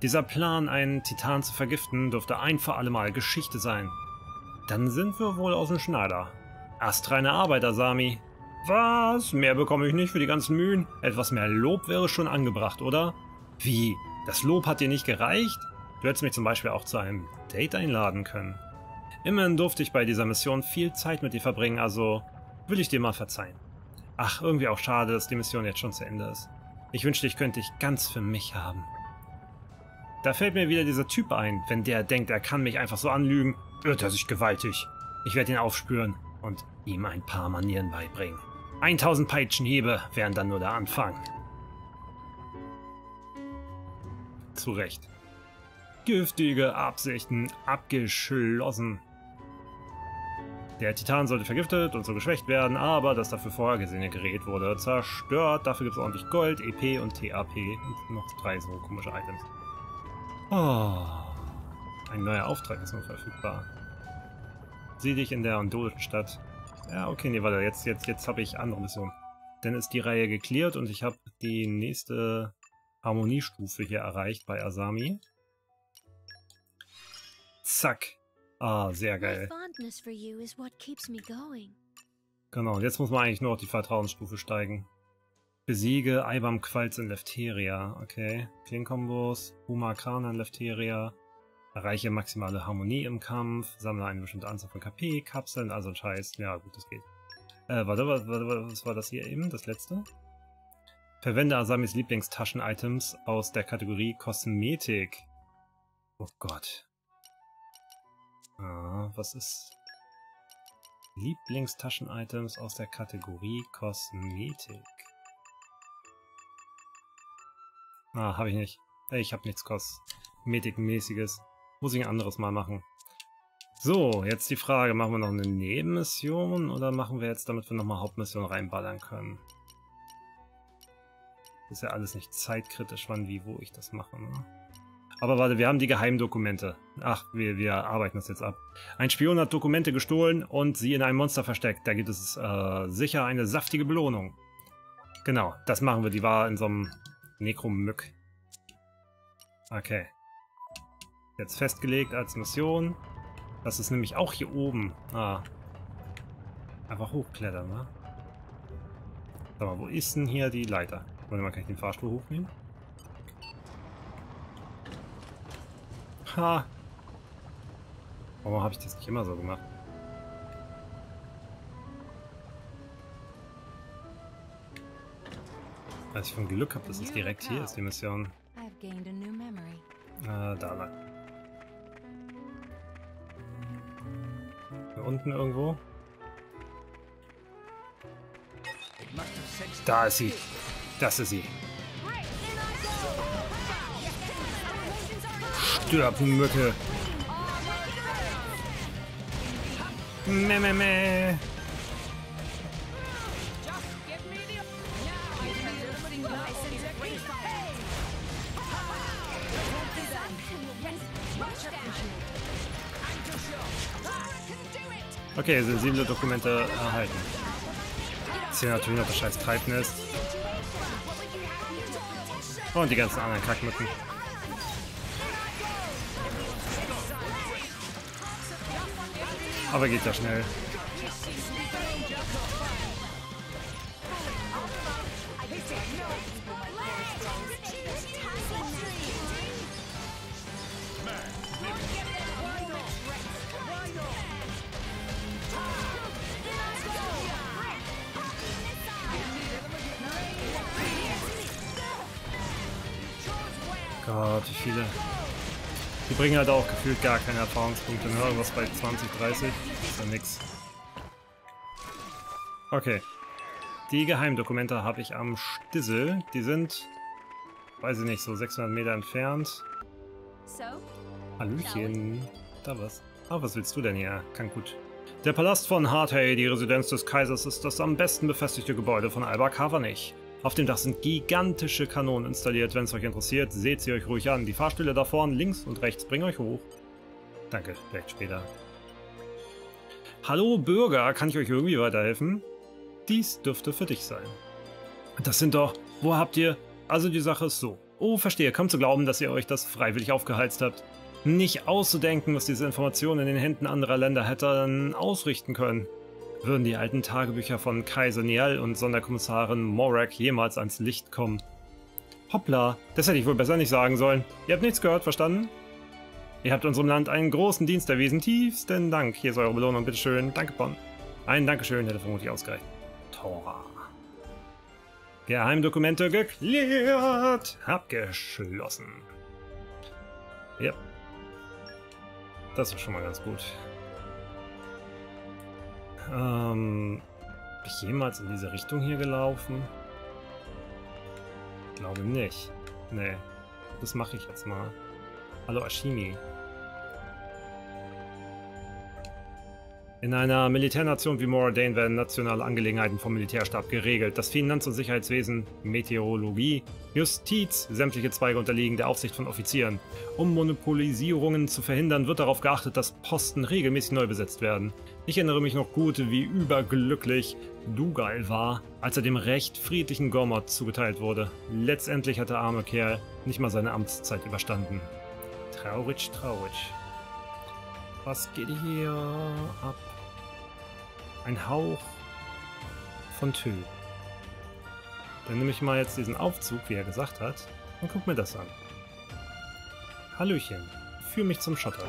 Dieser Plan, einen Titan zu vergiften, dürfte ein für alle Mal Geschichte sein. Dann sind wir wohl aus dem Schneider. Astreine Arbeit, Asami. Was? Mehr bekomme ich nicht für die ganzen Mühen? Etwas mehr Lob wäre schon angebracht, oder? Wie? Das Lob hat dir nicht gereicht? Du hättest mich zum Beispiel auch zu einem Date einladen können. Immerhin durfte ich bei dieser Mission viel Zeit mit dir verbringen, also will ich dir mal verzeihen. Ach, irgendwie auch schade, dass die Mission jetzt schon zu Ende ist. Ich wünschte, ich könnte dich ganz für mich haben. Da fällt mir wieder dieser Typ ein. Wenn der denkt, er kann mich einfach so anlügen, irrt er sich gewaltig. Ich werde ihn aufspüren und ihm ein paar Manieren beibringen. 1000 Peitschenhiebe wären dann nur der Anfang. Zu Recht. Giftige Absichten abgeschlossen. Der Titan sollte vergiftet und so geschwächt werden, aber das dafür vorgesehene Gerät wurde zerstört. Dafür gibt es ordentlich Gold, EP und TAP und noch drei so komische Items. Oh, ein neuer Auftrag ist nun verfügbar. Sieh dich in der ondolischen Stadt. Ja, okay, nee, warte, jetzt, jetzt, jetzt habe ich andere Missionen. Dann ist die Reihe geklärt und ich habe die nächste Harmoniestufe hier erreicht bei Asami. Zack. Ah, sehr geil. Genau, jetzt muss man eigentlich nur auf die Vertrauensstufe steigen. Besiege Ibam Qualz in Lefteria. Okay. Klingenkombos, Huma Krana in Lefteria. Erreiche maximale Harmonie im Kampf. Sammle eine bestimmte Anzahl von KP, Kapseln, also ein Scheiß. Ja, gut, das geht. Äh, warte, warte, warte, was war das hier eben? Das letzte? Verwende Asamis Lieblingstaschen-Items aus der Kategorie Kosmetik. Oh Gott. Ah, was ist Lieblingstaschen-Items aus der Kategorie Kosmetik? Ah, habe ich nicht. Ich habe nichts Kosmetikmäßiges. Muss ich ein anderes Mal machen. So, jetzt die Frage, machen wir noch eine Nebenmission oder machen wir jetzt, damit wir nochmal Hauptmission reinballern können? Ist ja alles nicht zeitkritisch, wann, wie, wo ich das mache. Ne? Aber warte, wir haben die Geheimdokumente. Ach, wir, wir arbeiten das jetzt ab. Ein Spion hat Dokumente gestohlen und sie in einem Monster versteckt. Da gibt es äh, sicher eine saftige Belohnung. Genau, das machen wir. Die war in so einem Nekromück. Okay. Jetzt festgelegt als Mission. Das ist nämlich auch hier oben. Ah. Einfach hochklettern, ne? Sag mal, wo ist denn hier die Leiter? Warte mal, kann ich den Fahrstuhl hochnehmen? Ha! Warum habe ich das nicht immer so gemacht? Als ich von Glück habe, dass es direkt hier ist, die Mission. I've gained a new memory. Äh, da lang. Hier unten irgendwo. Da ist sie. Das ist sie. Stirb, Mücke. Meh, meh, meh. Okay, sensible Dokumente erhalten. Hier natürlich noch das scheiß Treibnest. Und die ganzen anderen Kackmücken. Aber geht ja schnell. Bringen halt auch gefühlt gar keine Erfahrungspunkte. Ne? Irgendwas bei 20, 30. Ist ja nix. Okay. Die Geheimdokumente habe ich am Stissel. Die sind, weiß ich nicht, so 600 Meter entfernt. So, Hallöchen. Da was. Ah, was willst du denn hier? Kann gut. Der Palast von Harthay, die Residenz des Kaisers, ist das am besten befestigte Gebäude von Alba Kavanich. Auf dem Dach sind gigantische Kanonen installiert. Wenn es euch interessiert, seht sie euch ruhig an. Die Fahrstühle da vorne, links und rechts, bringen euch hoch. Danke, vielleicht später. Hallo Bürger, kann ich euch irgendwie weiterhelfen? Dies dürfte für dich sein. Das sind doch... Wo habt ihr... Also die Sache ist so. Oh, verstehe. Kommt zu glauben, dass ihr euch das freiwillig aufgeheizt habt. Nicht auszudenken, was diese Informationen in den Händen anderer Länder hätten ausrichten können. Würden die alten Tagebücher von Kaiser Niel und Sonderkommissarin Morak jemals ans Licht kommen? Hoppla, das hätte ich wohl besser nicht sagen sollen. Ihr habt nichts gehört, verstanden? Ihr habt unserem Land einen großen Dienst erwiesen. Tiefsten Dank. Hier ist eure Belohnung, bitteschön. Danke, Bon. Ein Dankeschön hätte vermutlich ausgereicht. Tora. Geheimdokumente geklärt. Abgeschlossen. Ja. Das ist schon mal ganz gut. Ähm, bin ich jemals in diese Richtung hier gelaufen? Glaube nicht. Nee. Das mache ich jetzt mal. Hallo Ashimi. In einer Militärnation wie Moradane werden nationale Angelegenheiten vom Militärstab geregelt. Das Finanz- und Sicherheitswesen, Meteorologie, Justiz, sämtliche Zweige unterliegen der Aufsicht von Offizieren. Um Monopolisierungen zu verhindern, wird darauf geachtet, dass Posten regelmäßig neu besetzt werden. Ich erinnere mich noch gut, wie überglücklich Dugal war, als er dem recht friedlichen Gormod zugeteilt wurde. Letztendlich hat der arme Kerl nicht mal seine Amtszeit überstanden. Traurig, traurig. Was geht hier ab? Ein Hauch von Tö. Dann nehme ich mal jetzt diesen Aufzug, wie er gesagt hat, und guck mir das an. Hallöchen, führ mich zum Schotter.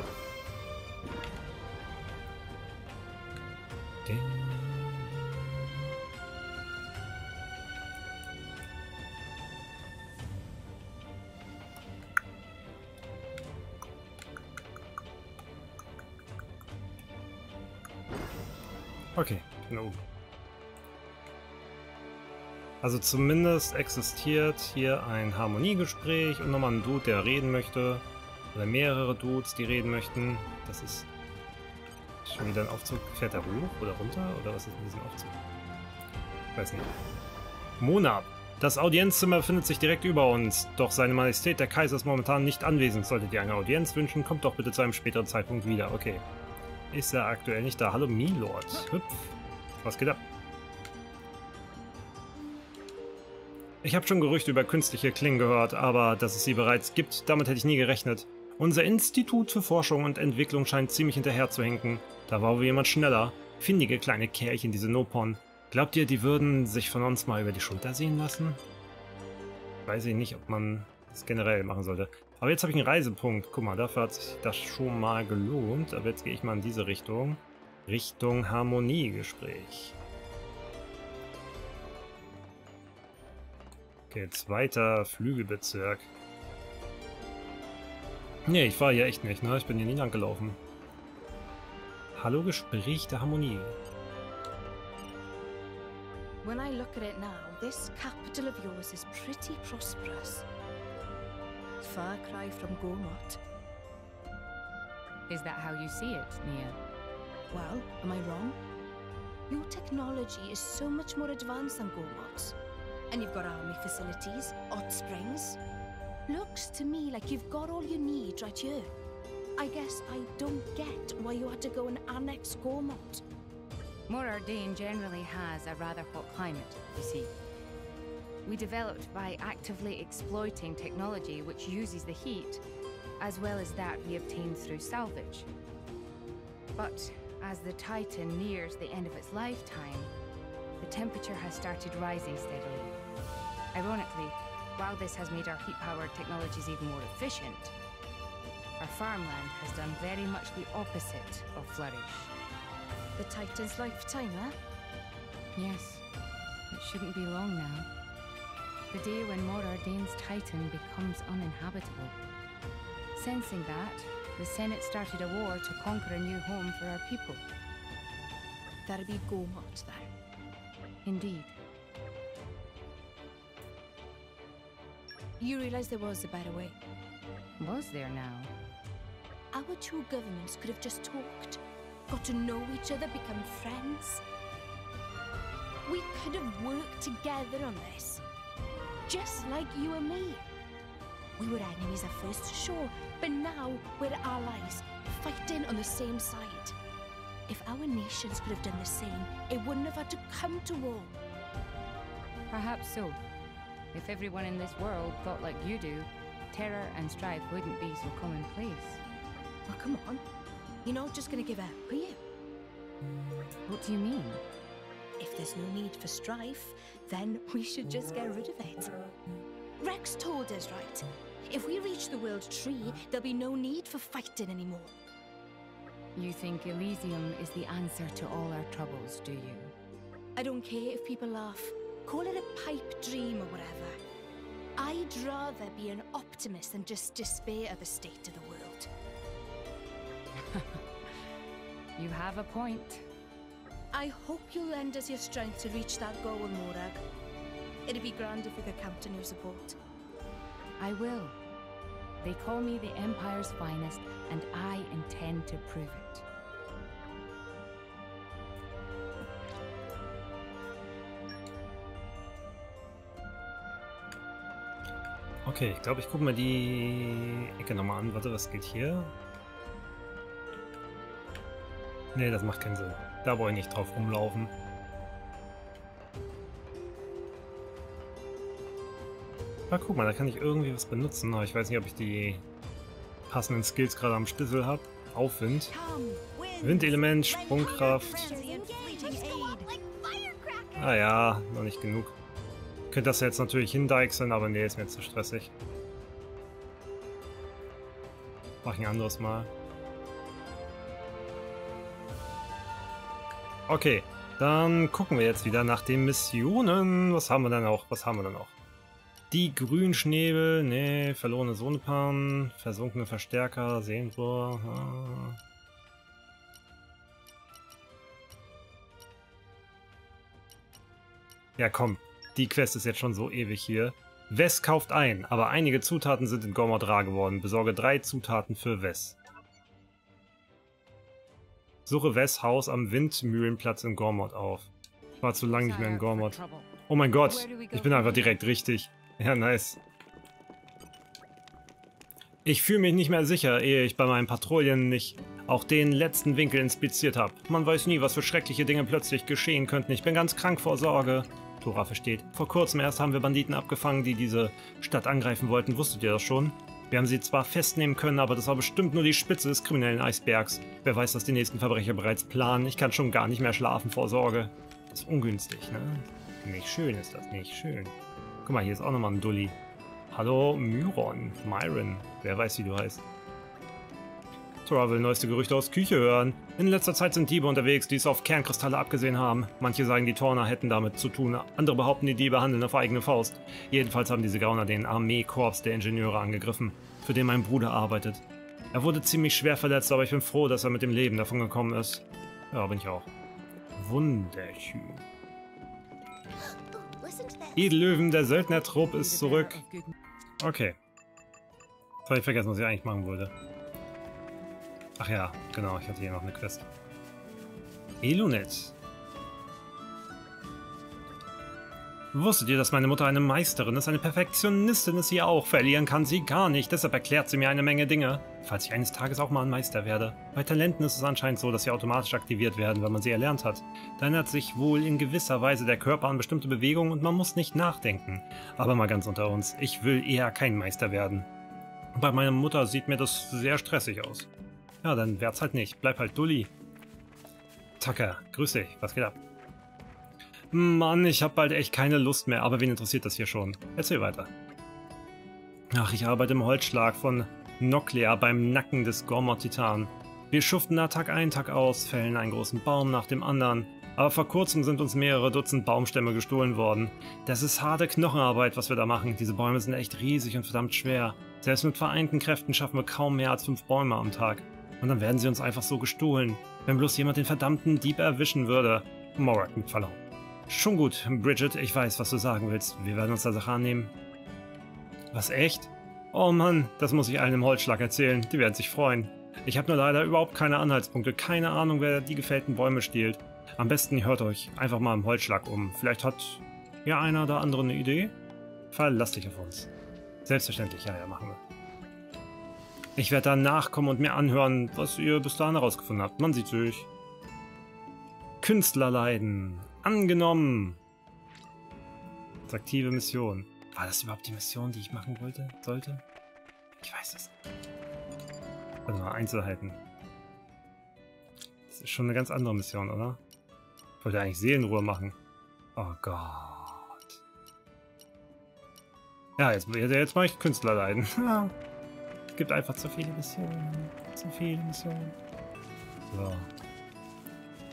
Okay, bin oben. Also zumindest existiert hier ein Harmoniegespräch und nochmal ein Dude, der reden möchte. Oder mehrere Dudes, die reden möchten. Das ist schon wieder ein Aufzug. Fährt er hoch oder runter? Oder was ist in diesem Aufzug? Ich weiß nicht. Monab. Das Audienzzimmer befindet sich direkt über uns. Doch seine Majestät der Kaiser ist momentan nicht anwesend. Solltet ihr eine Audienz wünschen, kommt doch bitte zu einem späteren Zeitpunkt wieder. Okay. Ist er aktuell nicht da. Hallo Milord. Hüpf. Was geht ab? Ich habe schon Gerüchte über künstliche Klingen gehört, aber dass es sie bereits gibt, damit hätte ich nie gerechnet. Unser Institut für Forschung und Entwicklung scheint ziemlich hinterher zu hinken. Da war wohl jemand schneller. Findige kleine Kerlchen, diese Nopon. Glaubt ihr, die würden sich von uns mal über die Schulter sehen lassen? Weiß ich nicht, ob man das generell machen sollte. Aber jetzt habe ich einen Reisepunkt. Guck mal, dafür hat sich das schon mal gelohnt. Aber jetzt gehe ich mal in diese Richtung. Richtung Harmoniegespräch. Okay, zweiter Flügelbezirk. Nee, ich war hier echt nicht, ne? Ich bin hier nie lang gelaufen. Hallo, Gespräch der Harmonie. When I look at it now, this capital of yours is pretty prosperous. Far cry from Gormott. Is that how you see it, Nia? Well, am I wrong? Your technology is so much more advanced than Gormott's. And you've got army facilities, hot springs. Looks to me like you've got all you need right here. I guess I don't get why you had to go and annex Gormott. Morardane generally has a rather hot climate, you see. We developed by actively exploiting technology which uses the heat, as well as that we obtained through salvage. But as the Titan nears the end of its lifetime, the temperature has started rising steadily. Ironically, while this has made our heat-powered technologies even more efficient, our farmland has done very much the opposite of flourish. The Titan's lifetime, eh? Yes, it shouldn't be long now. The day when Morardane's Titan becomes uninhabitable. Sensing that, the Senate started a war to conquer a new home for our people. That'd be Gormott then. Indeed. You realize there was a better way. Was there now? Our two governments could have just talked, got to know each other, become friends. We could have worked together on this. Just like you and me. We were enemies at first, sure, but now we're allies, fighting on the same side. If our nations could have done the same, it wouldn't have had to come to war. Perhaps so. If everyone in this world thought like you do, terror and strife wouldn't be so commonplace. Well, come on. You're not just gonna give up, are you? What do you mean? If there's no need for strife, then we should just get rid of it. Rex told us, right? If we reach the World Tree, there'll be no need for fighting anymore. You think Elysium is the answer to all our troubles, do you? I don't care if people laugh. Call it a pipe dream or whatever. I'd rather be an optimist than just despair of the state of the world. You have a point. I hope you'll lend us your strength to reach that goal, Morag. It'd be grand if we could count on your support. I will. They call me the Empire's finest, and I intend to prove it. Okay, ich glaube, ich gucke mir die Ecke nochmal an. Warte, was geht hier? Nee, das macht keinen Sinn. Da wollte ich nicht drauf rumlaufen. Ah, guck mal, da kann ich irgendwie was benutzen. Aber ich weiß nicht, ob ich die passenden Skills gerade am Schlüssel habe. Aufwind. Windelement, Sprungkraft. Ah ja, noch nicht genug. Könnte das jetzt natürlich hindeichseln, aber nee, ist mir zu stressig. Mach ich ein anderes Mal. Okay, dann gucken wir jetzt wieder nach den Missionen. Was haben wir denn noch? Was haben wir denn noch? Die Grünschnäbel, nee, verlorene Sohnepan, versunkene Verstärker, Sehenrohr. Ah. Ja, komm. Die Quest ist jetzt schon so ewig hier. Wes kauft ein, aber einige Zutaten sind in Gormod rar geworden. Besorge drei Zutaten für Wes. Suche Wes Haus am Windmühlenplatz in Gormod auf. Ich war zu lange nicht mehr in Gormod. Oh mein Gott, ich bin einfach direkt richtig. Ja, nice. Ich fühle mich nicht mehr sicher, ehe ich bei meinen Patrouillen nicht auch den letzten Winkel inspiziert habe. Man weiß nie, was für schreckliche Dinge plötzlich geschehen könnten. Ich bin ganz krank vor Sorge. Tora versteht. Vor kurzem erst haben wir Banditen abgefangen, die diese Stadt angreifen wollten. Wusstet ihr das schon? Wir haben sie zwar festnehmen können, aber das war bestimmt nur die Spitze des kriminellen Eisbergs. Wer weiß, was die nächsten Verbrecher bereits planen. Ich kann schon gar nicht mehr schlafen vor Sorge. Das ist ungünstig, ne? Nicht schön ist das, nicht schön. Guck mal, hier ist auch nochmal ein Dulli. Hallo, Myron, Myron. Wer weiß, wie du heißt. Tora will neueste Gerüchte aus Küche hören. In letzter Zeit sind Diebe unterwegs, die es auf Kernkristalle abgesehen haben. Manche sagen, die Torner hätten damit zu tun. Andere behaupten, die Diebe handeln auf eigene Faust. Jedenfalls haben diese Gauner den Armeekorps der Ingenieure angegriffen, für den mein Bruder arbeitet. Er wurde ziemlich schwer verletzt, aber ich bin froh, dass er mit dem Leben davon gekommen ist. Ja, bin ich auch. Wunderschön. Edellöwen, der Söldner-Trupp ist zurück. Okay. Jetzt habe ich vergessen, was ich eigentlich machen wollte. Ach ja, genau, ich hatte hier noch eine Quest. Elonet. Wusstet ihr, dass meine Mutter eine Meisterin ist? Eine Perfektionistin ist sie auch. Verlieren kann sie gar nicht, deshalb erklärt sie mir eine Menge Dinge. Falls ich eines Tages auch mal ein Meister werde. Bei Talenten ist es anscheinend so, dass sie automatisch aktiviert werden, wenn man sie erlernt hat. Da ändert sich wohl in gewisser Weise der Körper an bestimmte Bewegungen und man muss nicht nachdenken. Aber mal ganz unter uns, ich will eher kein Meister werden. Bei meiner Mutter sieht mir das sehr stressig aus. Ja, dann werd's halt nicht. Bleib halt Dulli. Tucker, grüß dich. Was geht ab? Mann, ich hab bald echt keine Lust mehr, aber wen interessiert das hier schon? Erzähl weiter. Ach, ich arbeite im Holzschlag von Noclea beim Nacken des Gormor-Titan. Wir schuften da Tag ein, Tag aus, fällen einen großen Baum nach dem anderen. Aber vor kurzem sind uns mehrere Dutzend Baumstämme gestohlen worden. Das ist harte Knochenarbeit, was wir da machen. Diese Bäume sind echt riesig und verdammt schwer. Selbst mit vereinten Kräften schaffen wir kaum mehr als fünf Bäume am Tag. Und dann werden sie uns einfach so gestohlen. Wenn bloß jemand den verdammten Dieb erwischen würde. Morak mit Verlaub. Schon gut, Bridget, ich weiß, was du sagen willst. Wir werden uns der Sache annehmen. Was, echt? Oh Mann, das muss ich allen im Holzschlag erzählen. Die werden sich freuen. Ich habe nur leider überhaupt keine Anhaltspunkte, keine Ahnung, wer die gefällten Bäume stiehlt. Am besten hört euch einfach mal im Holzschlag um. Vielleicht hat ja einer oder andere eine Idee? Verlass dich auf uns. Selbstverständlich, ja, ja, machen wir. Ich werde dann nachkommen und mir anhören, was ihr bis dahin herausgefunden habt. Man sieht sich. Künstlerleiden. Angenommen. Aktive Mission. War das überhaupt die Mission, die ich machen wollte? Sollte? Ich weiß es. Also mal Einzelheiten. Das ist schon eine ganz andere Mission, oder? Ich wollte eigentlich Seelenruhe machen. Oh Gott. Ja, jetzt, jetzt mache ich Künstlerleiden. Es gibt einfach zu viele Missionen. Zu viele Missionen. So.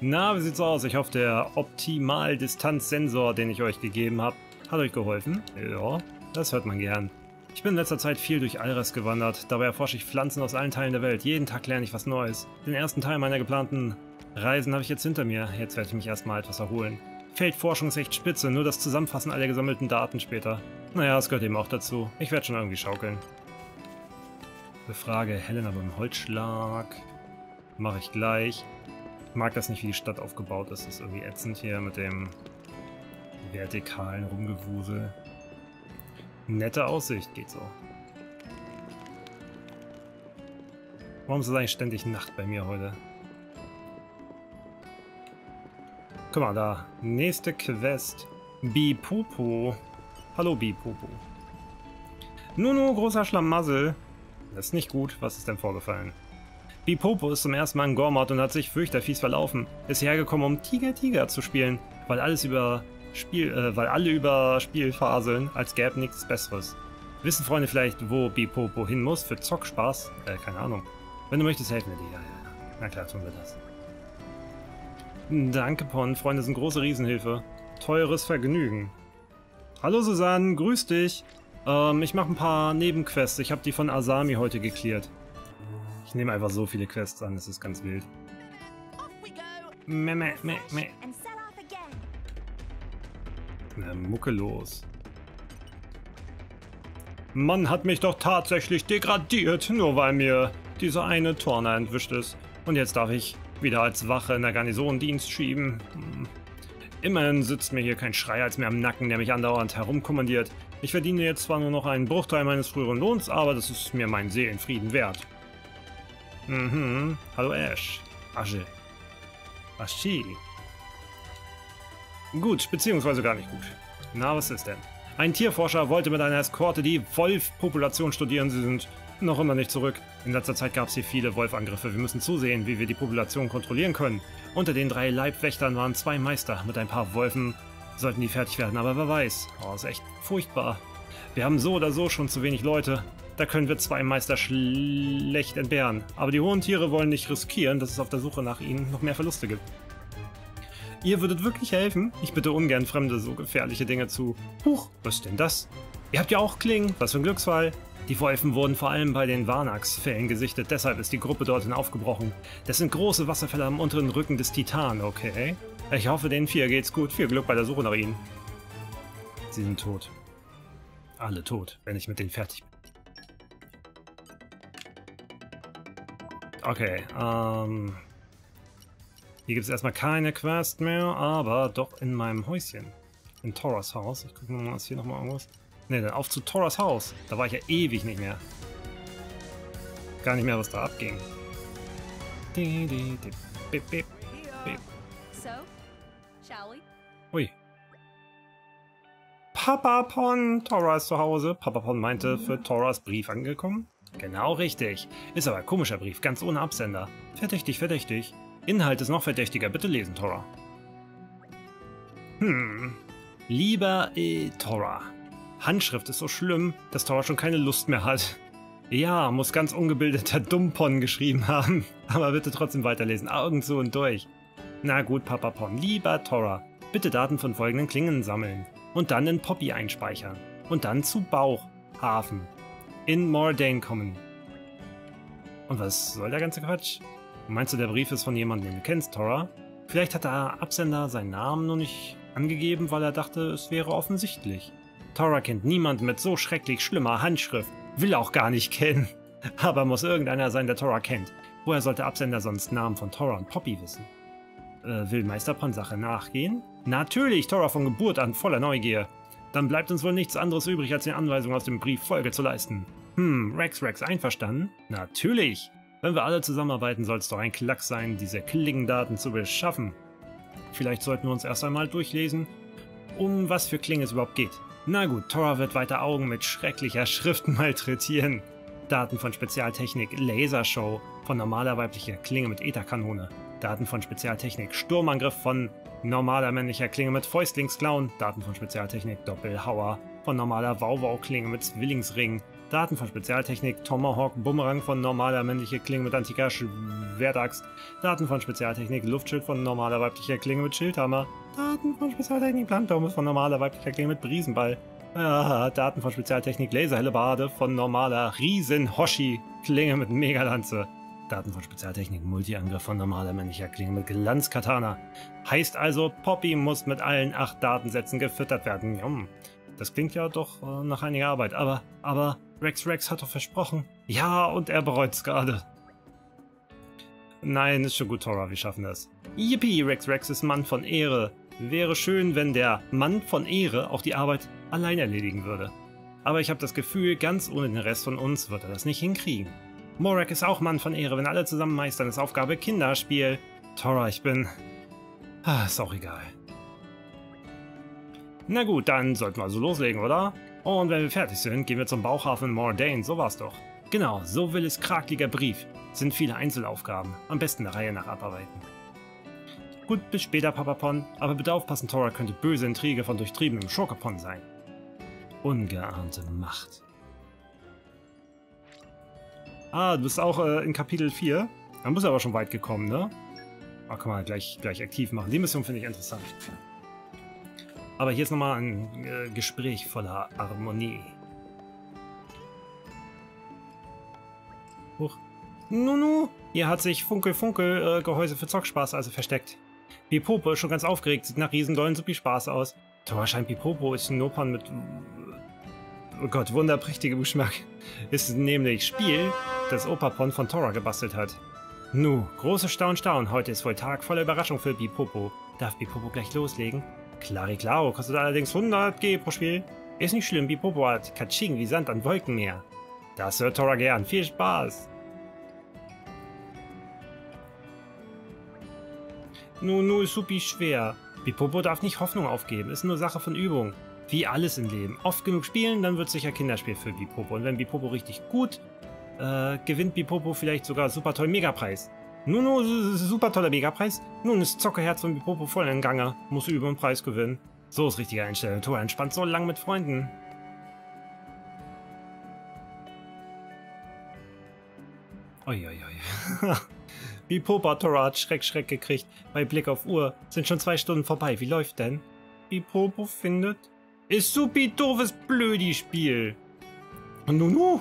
Na, wie sieht's aus? Ich hoffe, der Optimal-Distanz-Sensor, den ich euch gegeben habe, hat euch geholfen. Ja, das hört man gern. Ich bin in letzter Zeit viel durch Alres gewandert. Dabei erforsche ich Pflanzen aus allen Teilen der Welt. Jeden Tag lerne ich was Neues. Den ersten Teil meiner geplanten Reisen habe ich jetzt hinter mir. Jetzt werde ich mich erstmal etwas erholen. Feldforschung ist echt spitze, nur das Zusammenfassen aller gesammelten Daten später. Naja, das gehört eben auch dazu. Ich werde schon irgendwie schaukeln. Befrage Helena beim Holzschlag. Mache ich gleich. Ich mag das nicht, wie die Stadt aufgebaut ist. Das ist irgendwie ätzend hier mit dem vertikalen Rumgewusel. Nette Aussicht, geht so. Warum ist es eigentlich ständig Nacht bei mir heute? Guck mal da. Nächste Quest. Bipupu. Hallo Bipupu. Nunu, großer Schlamassel. Das ist nicht gut. Was ist denn vorgefallen? Bipopo ist zum ersten Mal in Gormod und hat sich fürchterfies verlaufen. Ist hergekommen, um Tiger Tiger zu spielen, weil alles über Spiel, äh, weil alle über Spiel faseln, als gäbe nichts Besseres. Wissen Freunde vielleicht, wo Bipopo hin muss für Zockspaß? Äh, keine Ahnung. Wenn du möchtest, helfen wir dir. Ja, ja, ja. Na klar, tun wir das. Danke, Pon. Freunde sind große Riesenhilfe. Teures Vergnügen. Hallo Susanne, grüß dich. Ähm, ich mache ein paar Nebenquests. Ich habe die von Asami heute geklärt. Ich nehme einfach so viele Quests an, das ist ganz wild. Meh, meh, meh, meh. Na, Mucke los. Man hat mich doch tatsächlich degradiert, nur weil mir dieser eine Turner entwischt ist. Und jetzt darf ich wieder als Wache in der Garnison Dienst schieben. Immerhin sitzt mir hier kein Schrei als mir am Nacken, der mich andauernd herumkommandiert. Ich verdiene jetzt zwar nur noch einen Bruchteil meines früheren Lohns, aber das ist mir meinen Seelenfrieden wert. Mhm. Hallo Ash. Asche. Aschi. Gut, beziehungsweise gar nicht gut. Na, was ist denn? Ein Tierforscher wollte mit einer Eskorte die Wolfpopulation studieren. Sie sind noch immer nicht zurück. In letzter Zeit gab es hier viele Wolfangriffe. Wir müssen zusehen, wie wir die Population kontrollieren können. Unter den drei Leibwächtern waren zwei Meister. Mit ein paar Wolfen sollten die fertig werden, aber wer weiß. Oh, ist echt furchtbar. Wir haben so oder so schon zu wenig Leute. Da können wir zwei Meister schlecht entbehren. Aber die hohen Tiere wollen nicht riskieren, dass es auf der Suche nach ihnen noch mehr Verluste gibt. Ihr würdet wirklich helfen? Ich bitte ungern Fremde so gefährliche Dinge zu. Huch, was ist denn das? Ihr habt ja auch Klingen, was für ein Glücksfall. Die Wolfen wurden vor allem bei den Varnax-Fällen gesichtet, deshalb ist die Gruppe dorthin aufgebrochen. Das sind große Wasserfälle am unteren Rücken des Titan, okay? Ich hoffe, den vier geht's gut. Viel Glück bei der Suche nach ihnen. Sie sind tot. Alle tot, wenn ich mit denen fertig bin. Okay, ähm... Hier gibt es erstmal keine Quest mehr, aber doch in meinem Häuschen. In Toras Haus. Ich gucke mal, was hier nochmal irgendwas... Ne, dann auf zu Toras Haus. Da war ich ja ewig nicht mehr. Gar nicht mehr, was da abging. Di, di, di, bip, bip, bip. So, shall we? Ui. Papapon, Tora ist zu Hause. Papapon meinte, für Toras Brief angekommen. Genau richtig. Ist aber ein komischer Brief, ganz ohne Absender. Verdächtig, verdächtig. Inhalt ist noch verdächtiger. Bitte lesen, Tora. Hm. Lieber äh, Tora. Handschrift ist so schlimm, dass Tora schon keine Lust mehr hat. Ja, muss ganz ungebildeter Dummpon geschrieben haben. Aber bitte trotzdem weiterlesen. Augen zu und durch. Na gut, Papa Pon. Lieber Tora. Bitte Daten von folgenden Klingen sammeln. Und dann in Poppy einspeichern. Und dann zu Bauch, Hafen. In Mordane kommen. Und was soll der ganze Quatsch? Meinst du, der Brief ist von jemandem, den du kennst, Tora? Vielleicht hat der Absender seinen Namen noch nicht angegeben, weil er dachte, es wäre offensichtlich. Tora kennt niemanden mit so schrecklich schlimmer Handschrift. Will auch gar nicht kennen. Aber muss irgendeiner sein, der Tora kennt. Woher sollte Absender sonst Namen von Tora und Poppy wissen? Äh, will Meisterpon Sache nachgehen? Natürlich, Tora von Geburt an voller Neugier. Dann bleibt uns wohl nichts anderes übrig, als den Anweisungen aus dem Brief Folge zu leisten. Hm, Rex Rex einverstanden? Natürlich! Wenn wir alle zusammenarbeiten, soll es doch ein Klacks sein, diese Klingendaten zu beschaffen. Vielleicht sollten wir uns erst einmal durchlesen, um was für Klingen es überhaupt geht. Na gut, Tora wird weiter Augen mit schrecklicher Schrift malträtieren. Daten von Spezialtechnik Lasershow von normaler weiblicher Klinge mit Etherkanone. Daten von Spezialtechnik Sturmangriff von normaler männlicher Klinge mit Fäustlingsklauen. Daten von Spezialtechnik Doppelhauer von normaler Wauwau-Klinge mit Zwillingsring. Daten von Spezialtechnik Tomahawk Bumerang von normaler männlicher Klinge mit antiker Schwertaxt. Daten von Spezialtechnik Luftschild von normaler weiblicher Klinge mit Schildhammer. Daten von Spezialtechnik Planktaumus von normaler weiblicher Klinge mit Briesenball. Ah, Daten von Spezialtechnik Laserhellebade von normaler Riesen-Hoshi-Klinge mit Megalanze. Daten von Spezialtechnik Multiangriff von normaler männlicher Klinge mit Glanzkatana. Heißt also, Poppy muss mit allen acht Datensätzen gefüttert werden. Jum. Das klingt ja doch äh, nach einiger Arbeit, aber, aber Rex Rex hat doch versprochen. Ja, und er bereut es gerade. Nein, ist schon gut, Tora, wir schaffen das. Yippie, Rex Rex ist Mann von Ehre. Wäre schön, wenn der Mann von Ehre auch die Arbeit allein erledigen würde. Aber ich habe das Gefühl, ganz ohne den Rest von uns wird er das nicht hinkriegen. Morak ist auch Mann von Ehre, wenn alle zusammen meistern, ist Aufgabe Kinderspiel. Tora, ich bin... Ah, ist auch egal. Na gut, dann sollten wir also loslegen, oder? Und wenn wir fertig sind, gehen wir zum Bauchhafen in Mordane, so war's doch. Genau, so will es krakeliger Brief. Sind viele Einzelaufgaben, am besten der Reihe nach abarbeiten. Gut, bis später, Papapon, aber bitte aufpassen, Tora könnte böse Intrige von durchtriebenem Schurkapon sein. Ungeahnte Macht. Ah, du bist auch äh, in Kapitel 4. Dann bist du aber schon weit gekommen, ne? Ah, kann man gleich, gleich aktiv machen. Die Mission finde ich interessant. Aber hier ist nochmal ein äh, Gespräch voller Harmonie. Huch. Nunu, hier hat sich Funkel-Funkel-Gehäuse äh, für Zockspaß also versteckt. Pipopo ist schon ganz aufgeregt, sieht nach riesendollen Supi-Spaß aus. Tor scheint Pipopo ist ein Nopern mit... Oh Gott, wunderprächtigem Geschmack. Ist nämlich Spiel, das Opapon von Tora gebastelt hat. Nu, große Staun, Staun. Heute ist wohl Tag voller Überraschung für Bipopo. Darf Bipopo gleich loslegen? Clari Claro kostet allerdings 100 G pro Spiel. Ist nicht schlimm, Bipopo hat Kaching wie Sand an Wolkenmeer. Das hört Tora gern. Viel Spaß! Nun, nu ist supi schwer. Bipopo darf nicht Hoffnung aufgeben, ist nur Sache von Übung. Wie alles im Leben. Oft genug spielen, dann wird sicher Kinderspiel für Bipopo. Und wenn Bipopo richtig gut äh, gewinnt Bipopo vielleicht sogar super toll Megapreis. Nun, nun, super toller Megapreis. Nun ist Zockerherz von Bipopo voll in Gange. Muss über den Preis gewinnen. So ist richtige Einstellung. Tor entspannt so lang mit Freunden. Uiuiui. Bipopo Tora hat Schreck, Schreck gekriegt. Bei Blick auf Uhr sind schon zwei Stunden vorbei. Wie läuft denn? Bipopo findet... Ist supi doofes Blödi-Spiel. Nunu.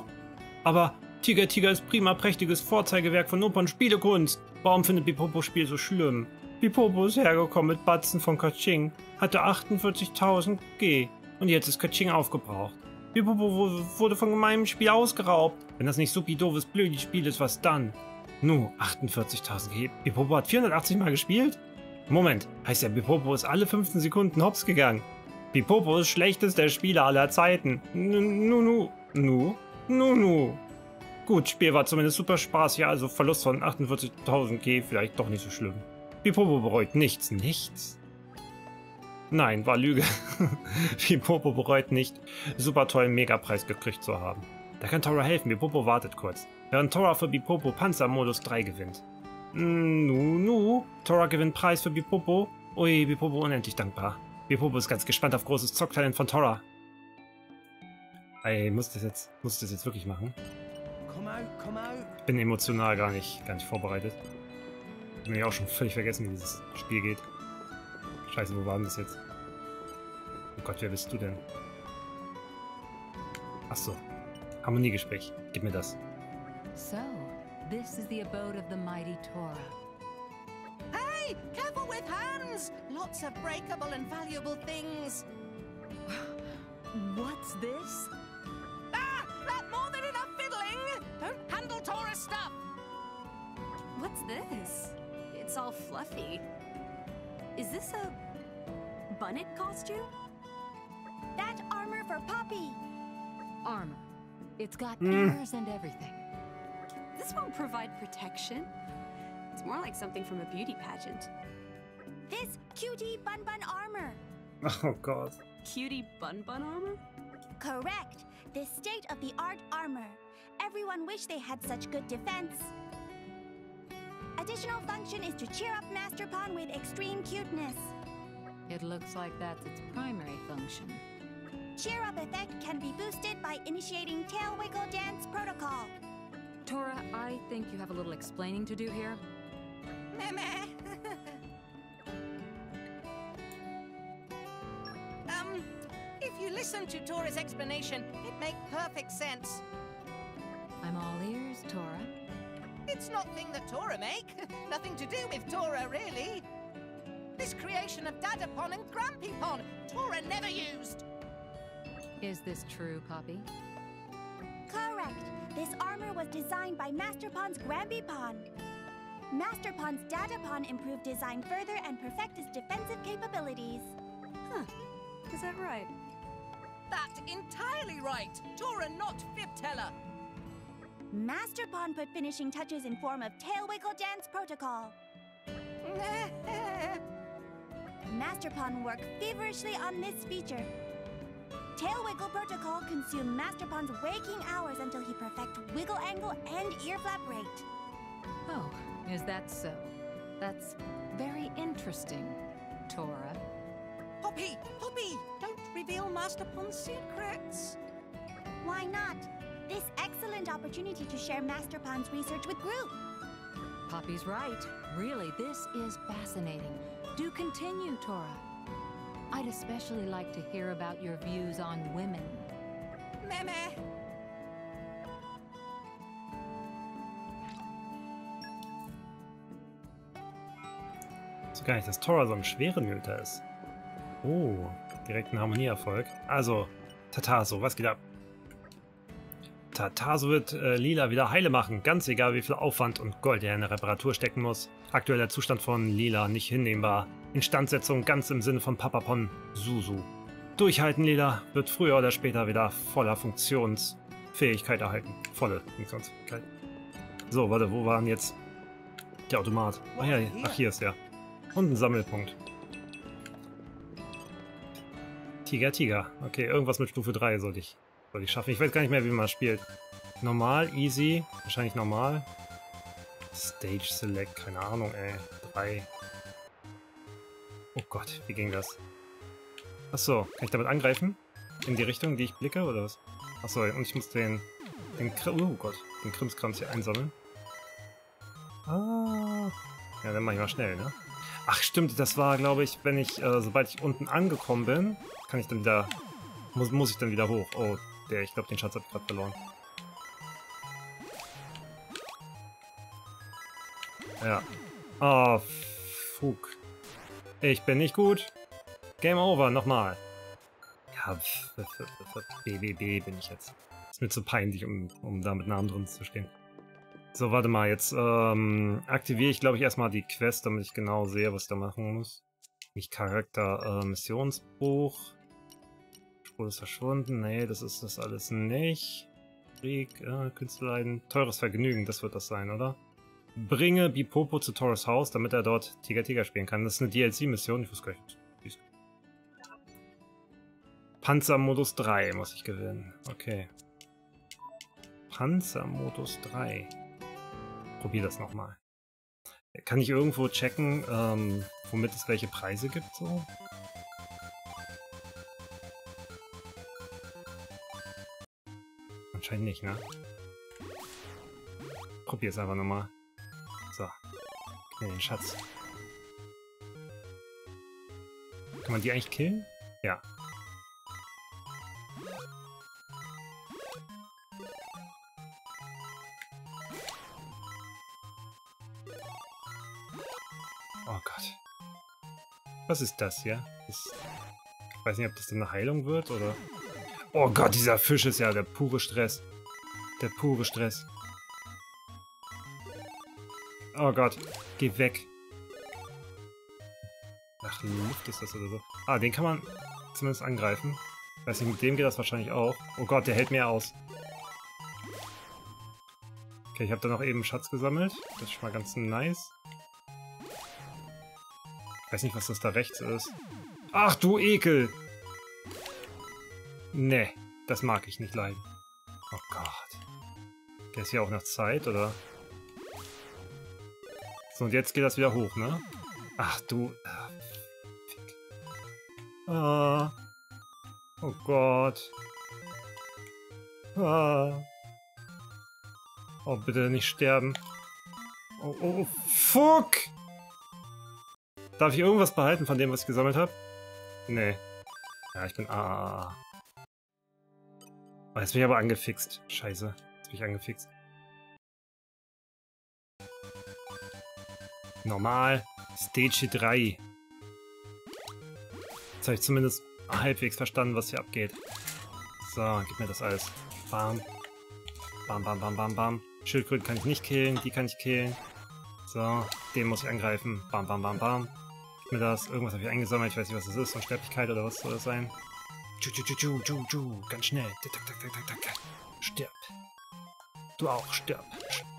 Aber Tiger Tiger ist prima prächtiges Vorzeigewerk von Opern Spielekunst. Warum findet Bipopo Spiel so schlimm? Bipopo ist hergekommen mit Batzen von Kaching, hatte 48.000 G und jetzt ist Kaching aufgebraucht. Bipopo wurde von meinem Spiel ausgeraubt. Wenn das nicht supi doofes blödes Spiel ist, was dann? Nu, 48.000 G. Bipopo hat 480 Mal gespielt? Moment, heißt ja, Bipopo ist alle 15 Sekunden hops gegangen. Bipopo ist schlechtester Spieler aller Zeiten. Nu, nu, nu, nu, nu. Gut, Spiel war zumindest super Spaß, ja, also Verlust von 48.000 G vielleicht doch nicht so schlimm. Bipopo bereut nichts, nichts. Nein, war Lüge. Bipopo bereut nicht, super tollen Megapreis gekriegt zu haben. Da kann Tora helfen, Bipopo wartet kurz. Während Tora für Bipopo Panzermodus 3 gewinnt. Nu, nu, Tora gewinnt Preis für Bipopo. Ui, Bipopo unendlich dankbar. Bipopo ist ganz gespannt auf großes Zocktalent von Tora. Ey, muss das jetzt, muss das jetzt wirklich machen? Bin emotional gar nicht, gar nicht vorbereitet. Bin ja auch schon völlig vergessen, wie dieses Spiel geht. Scheiße, wo war denn das jetzt? Oh Gott, wer bist du denn? Achso. Harmoniegespräch. Gib mir das. So, this is the abode of the mighty Torah. Hey, careful with hands! Lots of breakable and valuable things. What's this? What's this? It's all fluffy. Is this a bunnet costume? That armor for Poppy! Armor. It's got Mm. ears and everything. This won't provide protection. It's more like something from a beauty pageant. This cutie bun bun armor! Oh Gott. Cutie bun bun armor? Correct! This state of the art armor. Everyone wished they had such good defense. Additional function is to cheer up Master Pawn with extreme cuteness. It looks like that's its primary function. Cheer up effect can be boosted by initiating tail wiggle dance protocol. Torah, I think you have a little explaining to do here. Meh meh. um, if you listen to Torah's explanation, it makes perfect sense. I'm all ears, Torah. It's not thing that Torah make. Nothing to do with Torah, really. This creation of Dadapon and Grampypon, Torah never used. Is this true, Poppy? Correct. This armor was designed by Master Pawn's Granby Pawn. Master Pawn's Data Pawn improved design further and perfect its defensive capabilities. Huh. Is that right? That entirely right. Torah not fib teller. Master Pawn put finishing touches in form of tail wiggle dance protocol. Master Pawn worked feverishly on this feature. Tail wiggle protocol consumed Master Pawn's waking hours until he perfect wiggle angle and ear flap rate. Oh, is that so? That's very interesting, Torah. Poppy, Poppy, don't reveal Master Pond's secrets. Why not? This excellent opportunity to share Master Pawn's research with group. Poppy's right. Really, this is fascinating. Do continue, Torah. I'd especially like to hear about your views on women. Meh meh. So gar nicht, dass Tora so ein Schwerenmüter ist. Oh, direkt ein Harmonieerfolg. Also, Tataso, was geht ab? Tataso wird äh, Lila wieder heile machen, ganz egal wie viel Aufwand und Gold er in eine Reparatur stecken muss. Aktueller Zustand von Lila nicht hinnehmbar. Instandsetzung ganz im Sinne von Papapon Susu. Durchhalten, Lila, wird früher oder später wieder voller Funktionsfähigkeit erhalten. Volle Funktionsfähigkeit. So, warte, wo war denn jetzt der Automat? Ach ja, ach hier ist der. Und ein Sammelpunkt. Tiger, Tiger. Okay, irgendwas mit Stufe 3 sollte ich, sollte ich schaffen. Ich weiß gar nicht mehr, wie man spielt. Normal, easy. Wahrscheinlich normal. Stage Select, keine Ahnung, ey. 3. Oh Gott, wie ging das? Achso, kann ich damit angreifen? In die Richtung, die ich blicke, oder was? Achso, und ich muss den... den oh Gott, den Krimskrams hier einsammeln. Ah. Ja, dann mach ich mal schnell, ne? Ach stimmt, das war, glaube ich, wenn ich, äh, sobald ich unten angekommen bin, kann ich dann wieder... Muss, muss ich dann wieder hoch. Oh, der, ich glaube, den Schatz ich gerade verloren. Ja. Oh, Fug. Ich bin nicht gut. Game over, nochmal. Ja, BBB bin ich jetzt. Ist mir zu peinlich, um, um da mit Namen drin zu stehen. So, warte mal, jetzt ähm, aktiviere ich, glaube ich, erstmal die Quest, damit ich genau sehe, was ich da machen muss. Nicht Charakter, äh, Missionsbuch. Spur ist verschwunden. Nee, das ist das alles nicht. Krieg, äh, Künstlerleiden. Teures Vergnügen, das wird das sein, oder? Bringe Bipopo zu Taurus Haus, damit er dort Tiger Tiger spielen kann. Das ist eine DLC-Mission, ich weiß gar nicht. Panzermodus 3 muss ich gewinnen. Okay. Panzermodus 3. Probier das nochmal. Kann ich irgendwo checken, ähm, womit es welche Preise gibt? So? Anscheinend nicht, ne? Probier es einfach nochmal. So. Mir den Schatz. Kann man die eigentlich killen? Ja. Oh Gott. Was ist das hier? Das, ich weiß nicht, ob das dann eine Heilung wird oder... Oh Gott, dieser Fisch ist ja der pure Stress. Der pure Stress. Oh Gott, geh weg. Ach, Luft ist das oder so. Ah, den kann man zumindest angreifen. Weiß nicht, mit dem geht das wahrscheinlich auch. Oh Gott, der hält mehr aus. Okay, ich habe da noch eben Schatz gesammelt. Das ist schon mal ganz nice. Weiß nicht, was das da rechts ist. Ach du Ekel! Nee, das mag ich nicht leiden. Oh Gott. Der ist hier auch nach Zeit, oder? So, und jetzt geht das wieder hoch, ne? Ach du... Ah. Oh Gott. Ah. Oh, bitte nicht sterben. Oh, oh, fuck! Darf ich irgendwas behalten von dem, was ich gesammelt habe? Nee. Ja, ich bin... Ah. Oh, jetzt bin ich aber angefixt. Scheiße. Jetzt bin ich angefixt. Normal. Stage 3. Jetzt habe ich zumindest halbwegs verstanden, was hier abgeht. So, gib mir das alles. Bam. Bam, bam, bam, bam, bam. Schildkröten kann ich nicht killen, die kann ich killen. So, den muss ich angreifen. Bam, bam, bam, bam. Gib mir das. Irgendwas habe ich eingesammelt. Ich weiß nicht, was das ist. Unsterblichkeit oder was soll das sein? Ganz schnell. Stirb. Du auch. Stirb.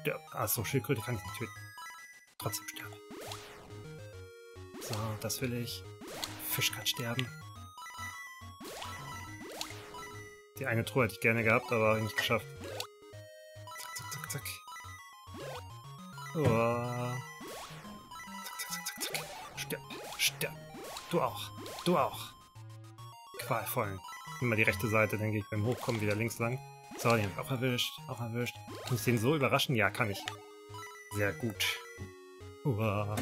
Stirb. Achso, Schildkröte kann ich nicht töten. Trotzdem sterben. So, das will ich. Fisch kann sterben. Die eine Truhe hätte ich gerne gehabt, aber nicht geschafft. Zack, zack, zack, zack. Oh. Zack, zack, zack, zack, zack. Stirb, stirb. Du auch, du auch. Qualvollen. Nimm mal die rechte Seite, denke ich, beim Hochkommen wieder links lang. So, den hab ich auch erwischt, auch erwischt. Kann ich den so überraschen? Ja, kann ich. Sehr gut. Uah.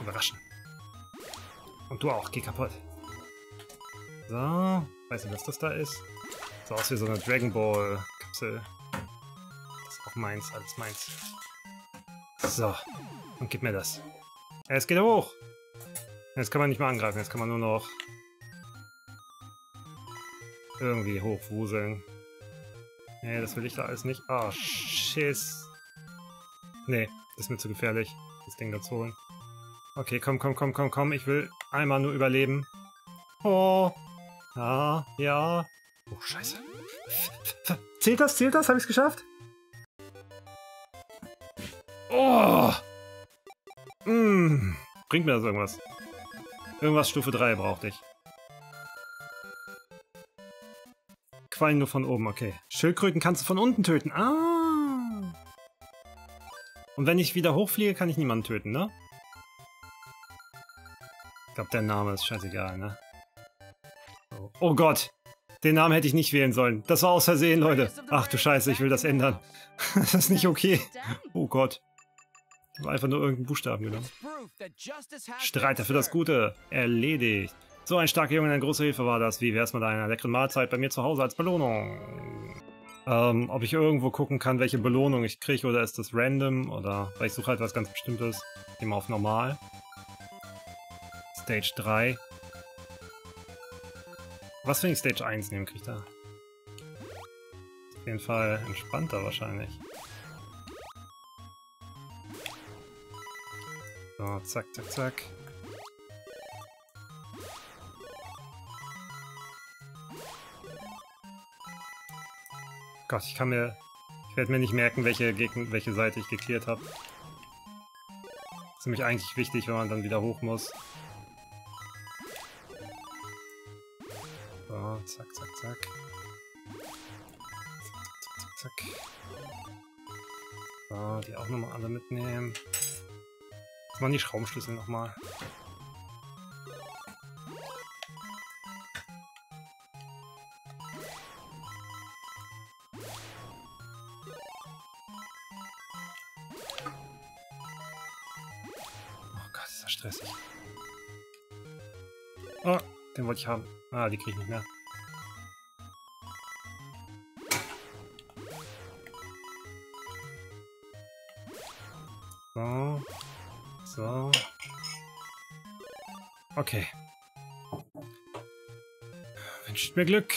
Überraschen. Und du auch, geh kaputt. So, weiß nicht, was das da ist. So aus wie so eine Dragon Ball Kapsel. Das ist auch meins, alles meins. So, und gib mir das. Jetzt geht hoch. Jetzt kann man nicht mehr angreifen, jetzt kann man nur noch irgendwie hochwuseln. Nee, das will ich da alles nicht. Ah, oh, Schiss. Nee, das ist mir zu gefährlich, das Ding da zu holen. Okay, komm, komm, komm, komm, komm. Ich will einmal nur überleben. Oh. Ja, ja. Oh, scheiße. Zählt das? Zählt das? Habe ich es geschafft? Oh. Mm. Bringt mir das irgendwas? Irgendwas Stufe 3 brauchte ich. Quallen nur von oben, okay. Schildkröten kannst du von unten töten. Ah. Und wenn ich wieder hochfliege, kann ich niemanden töten, ne? Ich glaube, der Name ist scheißegal, ne? Oh, oh Gott! Den Namen hätte ich nicht wählen sollen. Das war aus Versehen, Leute. Ach du Scheiße, ich will das ändern. das ist nicht okay. Oh Gott. Ich habe einfach nur irgendeinen Buchstaben genommen. Streiter für das Gute. Erledigt. So ein starker Junge, eine große Hilfe war das. Wie wär's mit einer leckeren Mahlzeit bei mir zu Hause als Belohnung? Ähm, ob ich irgendwo gucken kann, welche Belohnung ich kriege oder ist das random oder weil ich suche halt was ganz bestimmtes. Geh mal auf normal. Stage 3. Was, wenn ich Stage 1 nehmen, kriege da? Auf jeden Fall entspannter wahrscheinlich. So, zack, zack, zack. Gott, ich kann mir... Ich werde mir nicht merken, welche, Gegend, welche Seite ich geklärt habe. Ziemlich eigentlich wichtig, wenn man dann wieder hoch muss. So, zack, zack, zack. Zack, zack, zack. So, die auch nochmal alle mitnehmen. Jetzt machen die Schraubenschlüssel nochmal. Oh ich haben. Ah, die kriege ich nicht mehr. So. So. Okay. Wünscht mir Glück.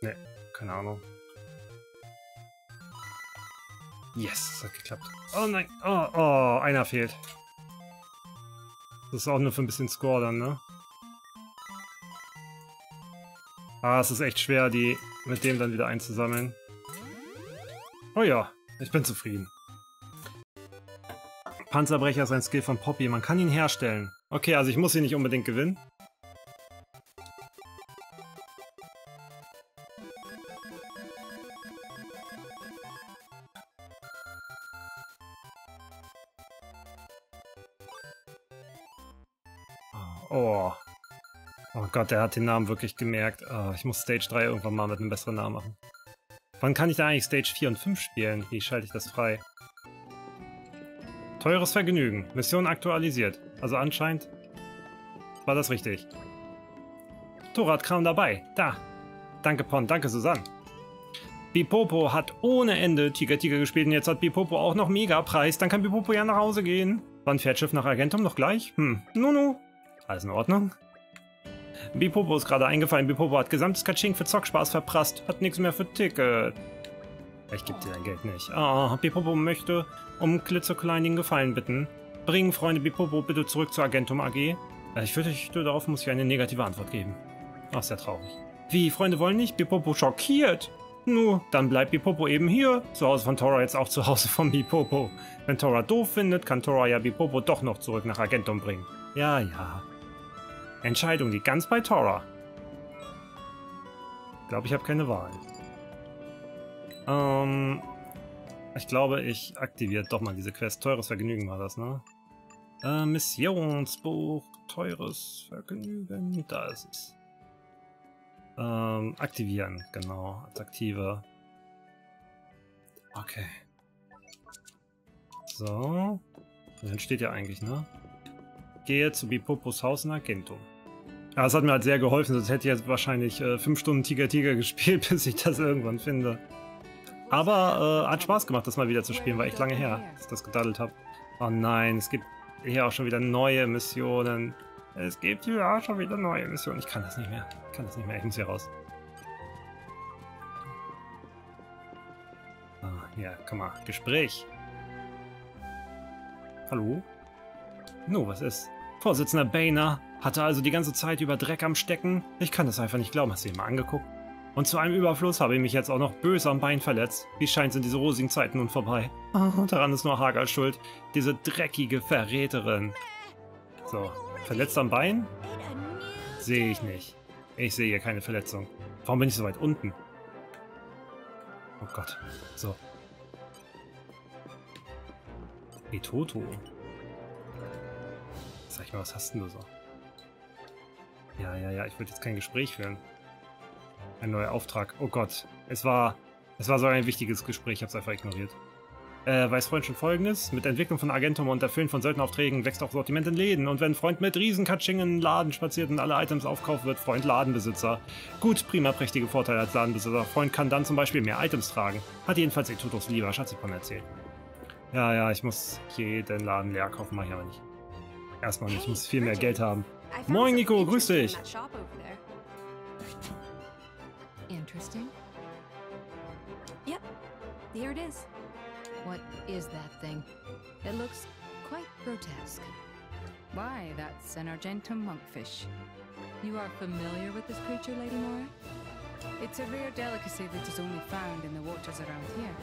Ne, keine Ahnung. Yes, das hat geklappt. Oh nein, oh, oh, einer fehlt. Das ist auch nur für ein bisschen Score dann, ne? Ah, es ist echt schwer, die mit dem dann wieder einzusammeln. Oh ja, ich bin zufrieden. Panzerbrecher ist ein Skill von Poppy. Man kann ihn herstellen. Okay, also ich muss ihn nicht unbedingt gewinnen. Gott, der hat den Namen wirklich gemerkt. Oh, ich muss Stage 3 irgendwann mal mit einem besseren Namen machen. Wann kann ich da eigentlich Stage 4 und 5 spielen? Wie schalte ich das frei? Teures Vergnügen. Mission aktualisiert. Also anscheinend war das richtig. Torradkram dabei. Da. Danke Pon, danke Susanne. Bipopo hat ohne Ende Tiger Tiger gespielt und jetzt hat Bipopo auch noch Mega-Preis. Dann kann Bipopo ja nach Hause gehen. Wann fährt Schiff nach Argentum noch gleich? Hm, Nunu. Alles in Ordnung? Bipopo ist gerade eingefallen. Bipopo hat gesamtes Kaching für Zockspaß verprasst. Hat nichts mehr für Ticket. Ich gebe dir dein Geld nicht. Ah, Bipopo möchte um klitzekleinen Gefallen bitten. Bringen Freunde Bipopo bitte zurück zur Agentum AG. Äh, ich fürchte, darauf muss ich eine negative Antwort geben. Ach, sehr traurig. Wie, Freunde wollen nicht? Bipopo schockiert. Nu, dann bleibt Bipopo eben hier. Zu Hause von Tora jetzt auch zu Hause von Bipopo. Wenn Tora doof findet, kann Tora ja Bipopo doch noch zurück nach Agentum bringen. Ja, ja. Entscheidung liegt ganz bei Tora. Ich glaube, ich habe keine Wahl. Ähm, ich glaube, ich aktiviere doch mal diese Quest. Teures Vergnügen war das, ne? Äh, Missionsbuch. Teures Vergnügen. Da ist es. Ähm, aktivieren, genau. Attraktive. Okay. So. Dann steht ja eigentlich, ne? Gehe zu Bipopos Haus in Argentum. Ja, das hat mir halt sehr geholfen, sonst hätte ich jetzt wahrscheinlich äh, fünf Stunden Tiger Tiger gespielt, bis ich das irgendwann finde. Aber äh, hat Spaß gemacht, das mal wieder zu spielen, war echt lange her, dass ich das gedaddelt habe. Oh nein, es gibt hier auch schon wieder neue Missionen. Es gibt hier auch schon wieder neue Missionen. Ich kann das nicht mehr. Ich kann das nicht mehr. Ich muss hier raus. Ah, ja, komm mal. Gespräch. Hallo? No, was ist? Vorsitzender Boehner hatte also die ganze Zeit über Dreck am Stecken. Ich kann das einfach nicht glauben. Hast du ihn mal angeguckt? Und zu einem Überfluss habe ich mich jetzt auch noch böse am Bein verletzt. Wie scheint sind diese rosigen Zeiten nun vorbei. Oh, daran ist nur Hagar schuld. Diese dreckige Verräterin. So, verletzt am Bein? Sehe ich nicht. Ich sehe hier keine Verletzung. Warum bin ich so weit unten? Oh Gott. So. Etoto. Sag ich mal, was hast denn du so? Ja, ja, ja, ich würde jetzt kein Gespräch führen. Ein neuer Auftrag. Oh Gott. Es war, es war so ein wichtiges Gespräch, ich habe es einfach ignoriert. Äh, weiß Freund schon folgendes. Mit Entwicklung von Agentum und Erfüllen von Söldneraufträgen wächst auch Sortiment in Läden. Und wenn Freund mit Riesenkatschingen in den Laden spaziert und alle Items aufkauft, wird Freund Ladenbesitzer. Gut, prima, prächtige Vorteile als Ladenbesitzer. Freund kann dann zum Beispiel mehr Items tragen. Hat jedenfalls Etutos lieber Schatzipon erzählt. Ja, ja, ich muss jeden Laden leer kaufen, mache ich aber nicht. Erstmal nicht, ich muss viel mehr Geld haben. I found Moin, something Nico, grüß interesting dich. that shop over there. Interesting. Yep, here it is. What is that thing? It looks quite grotesque. Why, that's an Argentum monkfish. You are familiar with this creature, Lady Mora? It's a rare delicacy that is only found in the waters around here.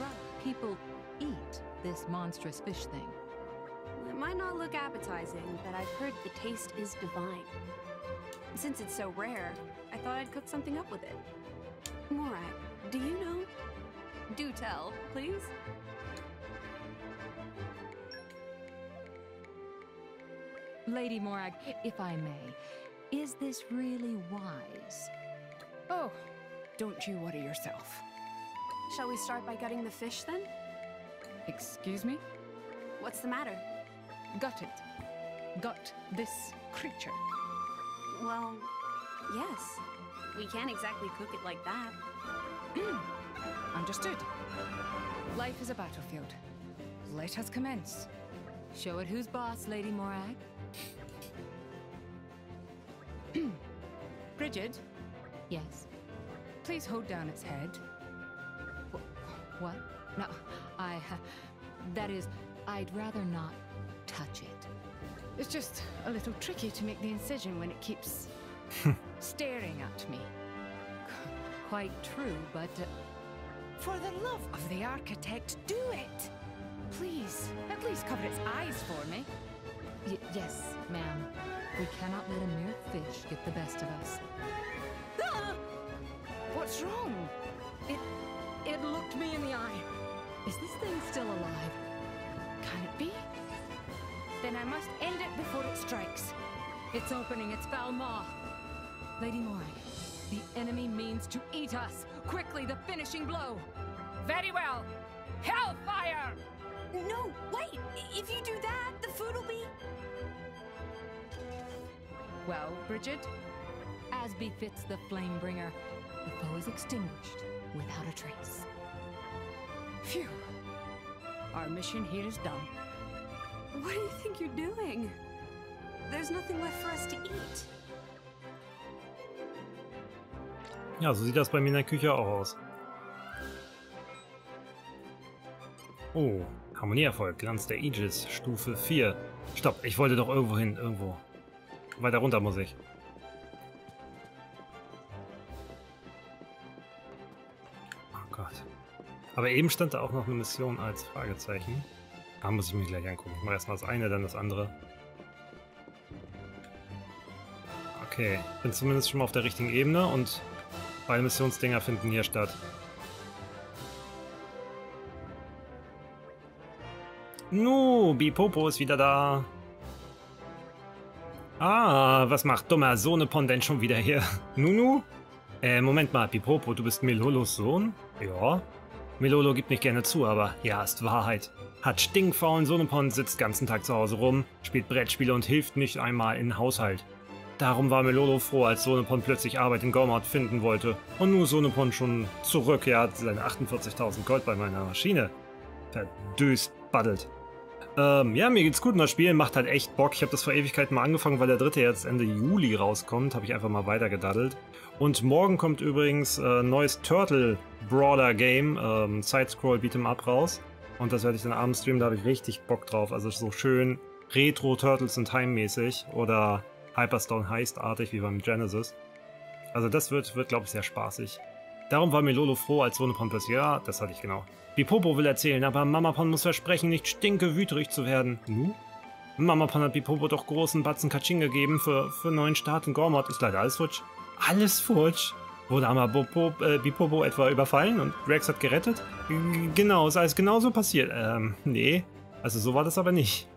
Right. People eat this monstrous fish thing. It might not look appetizing, but I've heard the taste is divine. Since it's so rare, I thought I'd cook something up with it. Morat, do you know? Do tell, please. Lady Morag, if I may, is this really wise? Oh, don't you worry yourself. Shall we start by gutting the fish then? Excuse me? What's the matter? Gut it. Gut this creature. Well, yes. We can't exactly cook it like that. Understood. Life is a battlefield. Let us commence. Show it who's boss, Lady Morag. Bridget, Yes. please hold down its head. Wh- What? No, I. Uh, that is, I'd rather not touch it. It's just a little tricky to make the incision when it keeps staring at me. Quite true, but uh, For the love of the architect, do it! Please, at least cover its eyes for me. y- yes, ma'am. We cannot let a mere fish get the best of us. Ah! What's wrong? It, it looked me in the eye. Is this thing still alive? Can it be? Then I must end it before it strikes. It's opening its foul maw. Lady Morag, the enemy means to eat us. Quickly, the finishing blow. Very well. Hellfire! No, wait! If you do that, the food will be. Well, Bridget, As befits the Flamebringer, the foe is extinguished without a trace. phew. Our mission here is done. What do you think you're doing? There's nothing left for us to eat. Ja, so sieht das bei mir in der Küche auch aus. Oh, Harmonieerfolg, Glanz der Aegis, Stufe 4. Stopp, ich wollte doch irgendwo hin, irgendwo. Weiter runter muss ich. Oh Gott. Aber eben stand da auch noch eine Mission als Fragezeichen. Da muss ich mir gleich angucken. Ich mache erstmal das eine, dann das andere. Okay, bin zumindest schon mal auf der richtigen Ebene und beide Missionsdinger finden hier statt. Nu, Bipopo ist wieder da. Ah, was macht dummer Sohnepon denn schon wieder hier? Nunu? Äh, Moment mal, Bipopo, du bist Melolos Sohn? Ja. Melolo gibt nicht gerne zu, aber ja, ist Wahrheit. Hat stinkfaulen Sonepon, sitzt ganzen Tag zu Hause rum, spielt Brettspiele und hilft nicht einmal in Haushalt. Darum war Melolo froh, als Sonepon plötzlich Arbeit in Gormart finden wollte. Und nur Sonepon schon zurück, er hat seine 48.000 Gold bei meiner Maschine. Verdüst baddelt. Ähm, ja, mir geht's gut und das Spiel macht halt echt Bock. Ich habe das vor Ewigkeiten mal angefangen, weil der dritte jetzt Ende Juli rauskommt. Habe ich einfach mal weiter gedaddelt. Und morgen kommt übrigens äh, neues Turtle Brawler Game, ähm, Sidescroll Beat'em Up raus. Und das werde ich dann abends streamen, da habe ich richtig Bock drauf. Also so schön Retro Turtles in Time mäßig oder Hyperstone Heist-artig wie beim Genesis. Also das wird, wird glaube ich, sehr spaßig. Darum war Melolo froh, als plötzlich, ja, das hatte ich genau. Bipopo will erzählen, aber Mamapon muss versprechen, nicht stinkewüterig zu werden. Nu? Mama Pon hat Bipopo doch großen Batzen Kaching gegeben für, für neuen Start in Gormod. Ist leider alles futsch. Alles futsch. Wurde aber Bopo, äh, Bipopo etwa überfallen und Rex hat gerettet? G genau, ist alles genauso passiert. Ähm, nee. Also so war das aber nicht.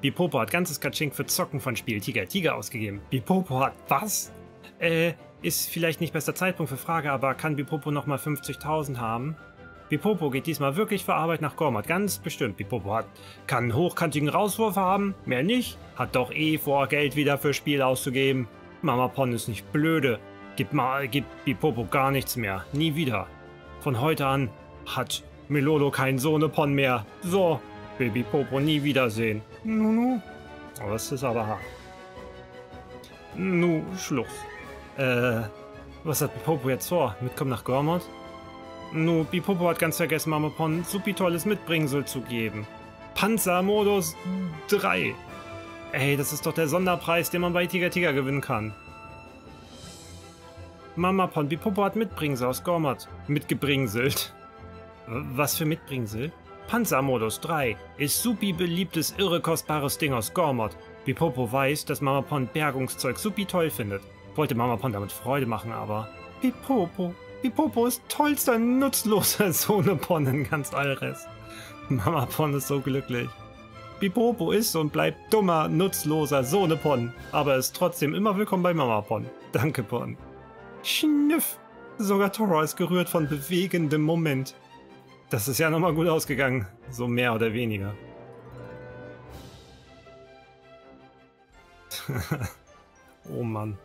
Bipopo hat ganzes Kaching für Zocken von Spiel Tiger Tiger ausgegeben. Bipopo hat was? Äh, ist vielleicht nicht bester Zeitpunkt für Frage, aber kann Bipopo nochmal 50.000 haben? Bipopo geht diesmal wirklich für Arbeit nach Gormat, ganz bestimmt. Bipopo hat, kann einen hochkantigen Rauswurf haben, mehr nicht, hat doch eh vor, Geld wieder für Spiel auszugeben. Mama Pon ist nicht blöde, gibt, mal, gibt Bipopo gar nichts mehr, nie wieder. Von heute an hat Melolo keinen Sohnepon mehr. So, will Bipopo nie wiedersehen. Nunu. Oh, das ist aber hart. Nu, Schluss. Äh, was hat Bipopo jetzt vor? Mitkommen nach Gormod? Nu, Bipopo hat ganz vergessen, Mama Pon supi tolles Mitbringsel zu geben. Panzermodus 3. Ey, das ist doch der Sonderpreis, den man bei Tiger Tiger gewinnen kann. Mama Pon, Bipopo hat Mitbringsel aus Gormod. Mitgebringselt. Was für Mitbringsel? Panzermodus 3 ist supi beliebtes, irre kostbares Ding aus Gormod. Bipopo weiß, dass Mama Pon Bergungszeug supi toll findet. Wollte Mama Pon damit Freude machen, aber... Bipopo, Bipopo ist tollster, nutzloser Sohnepon in ganz Alres. Mama Pon ist so glücklich. Bipopo ist und bleibt dummer, nutzloser Sohnepon, aber ist trotzdem immer willkommen bei Mama Pon. Danke, Pon. Schniff! Sogar Tora ist gerührt von bewegendem Moment. Das ist ja nochmal gut ausgegangen, so mehr oder weniger. oh Mann.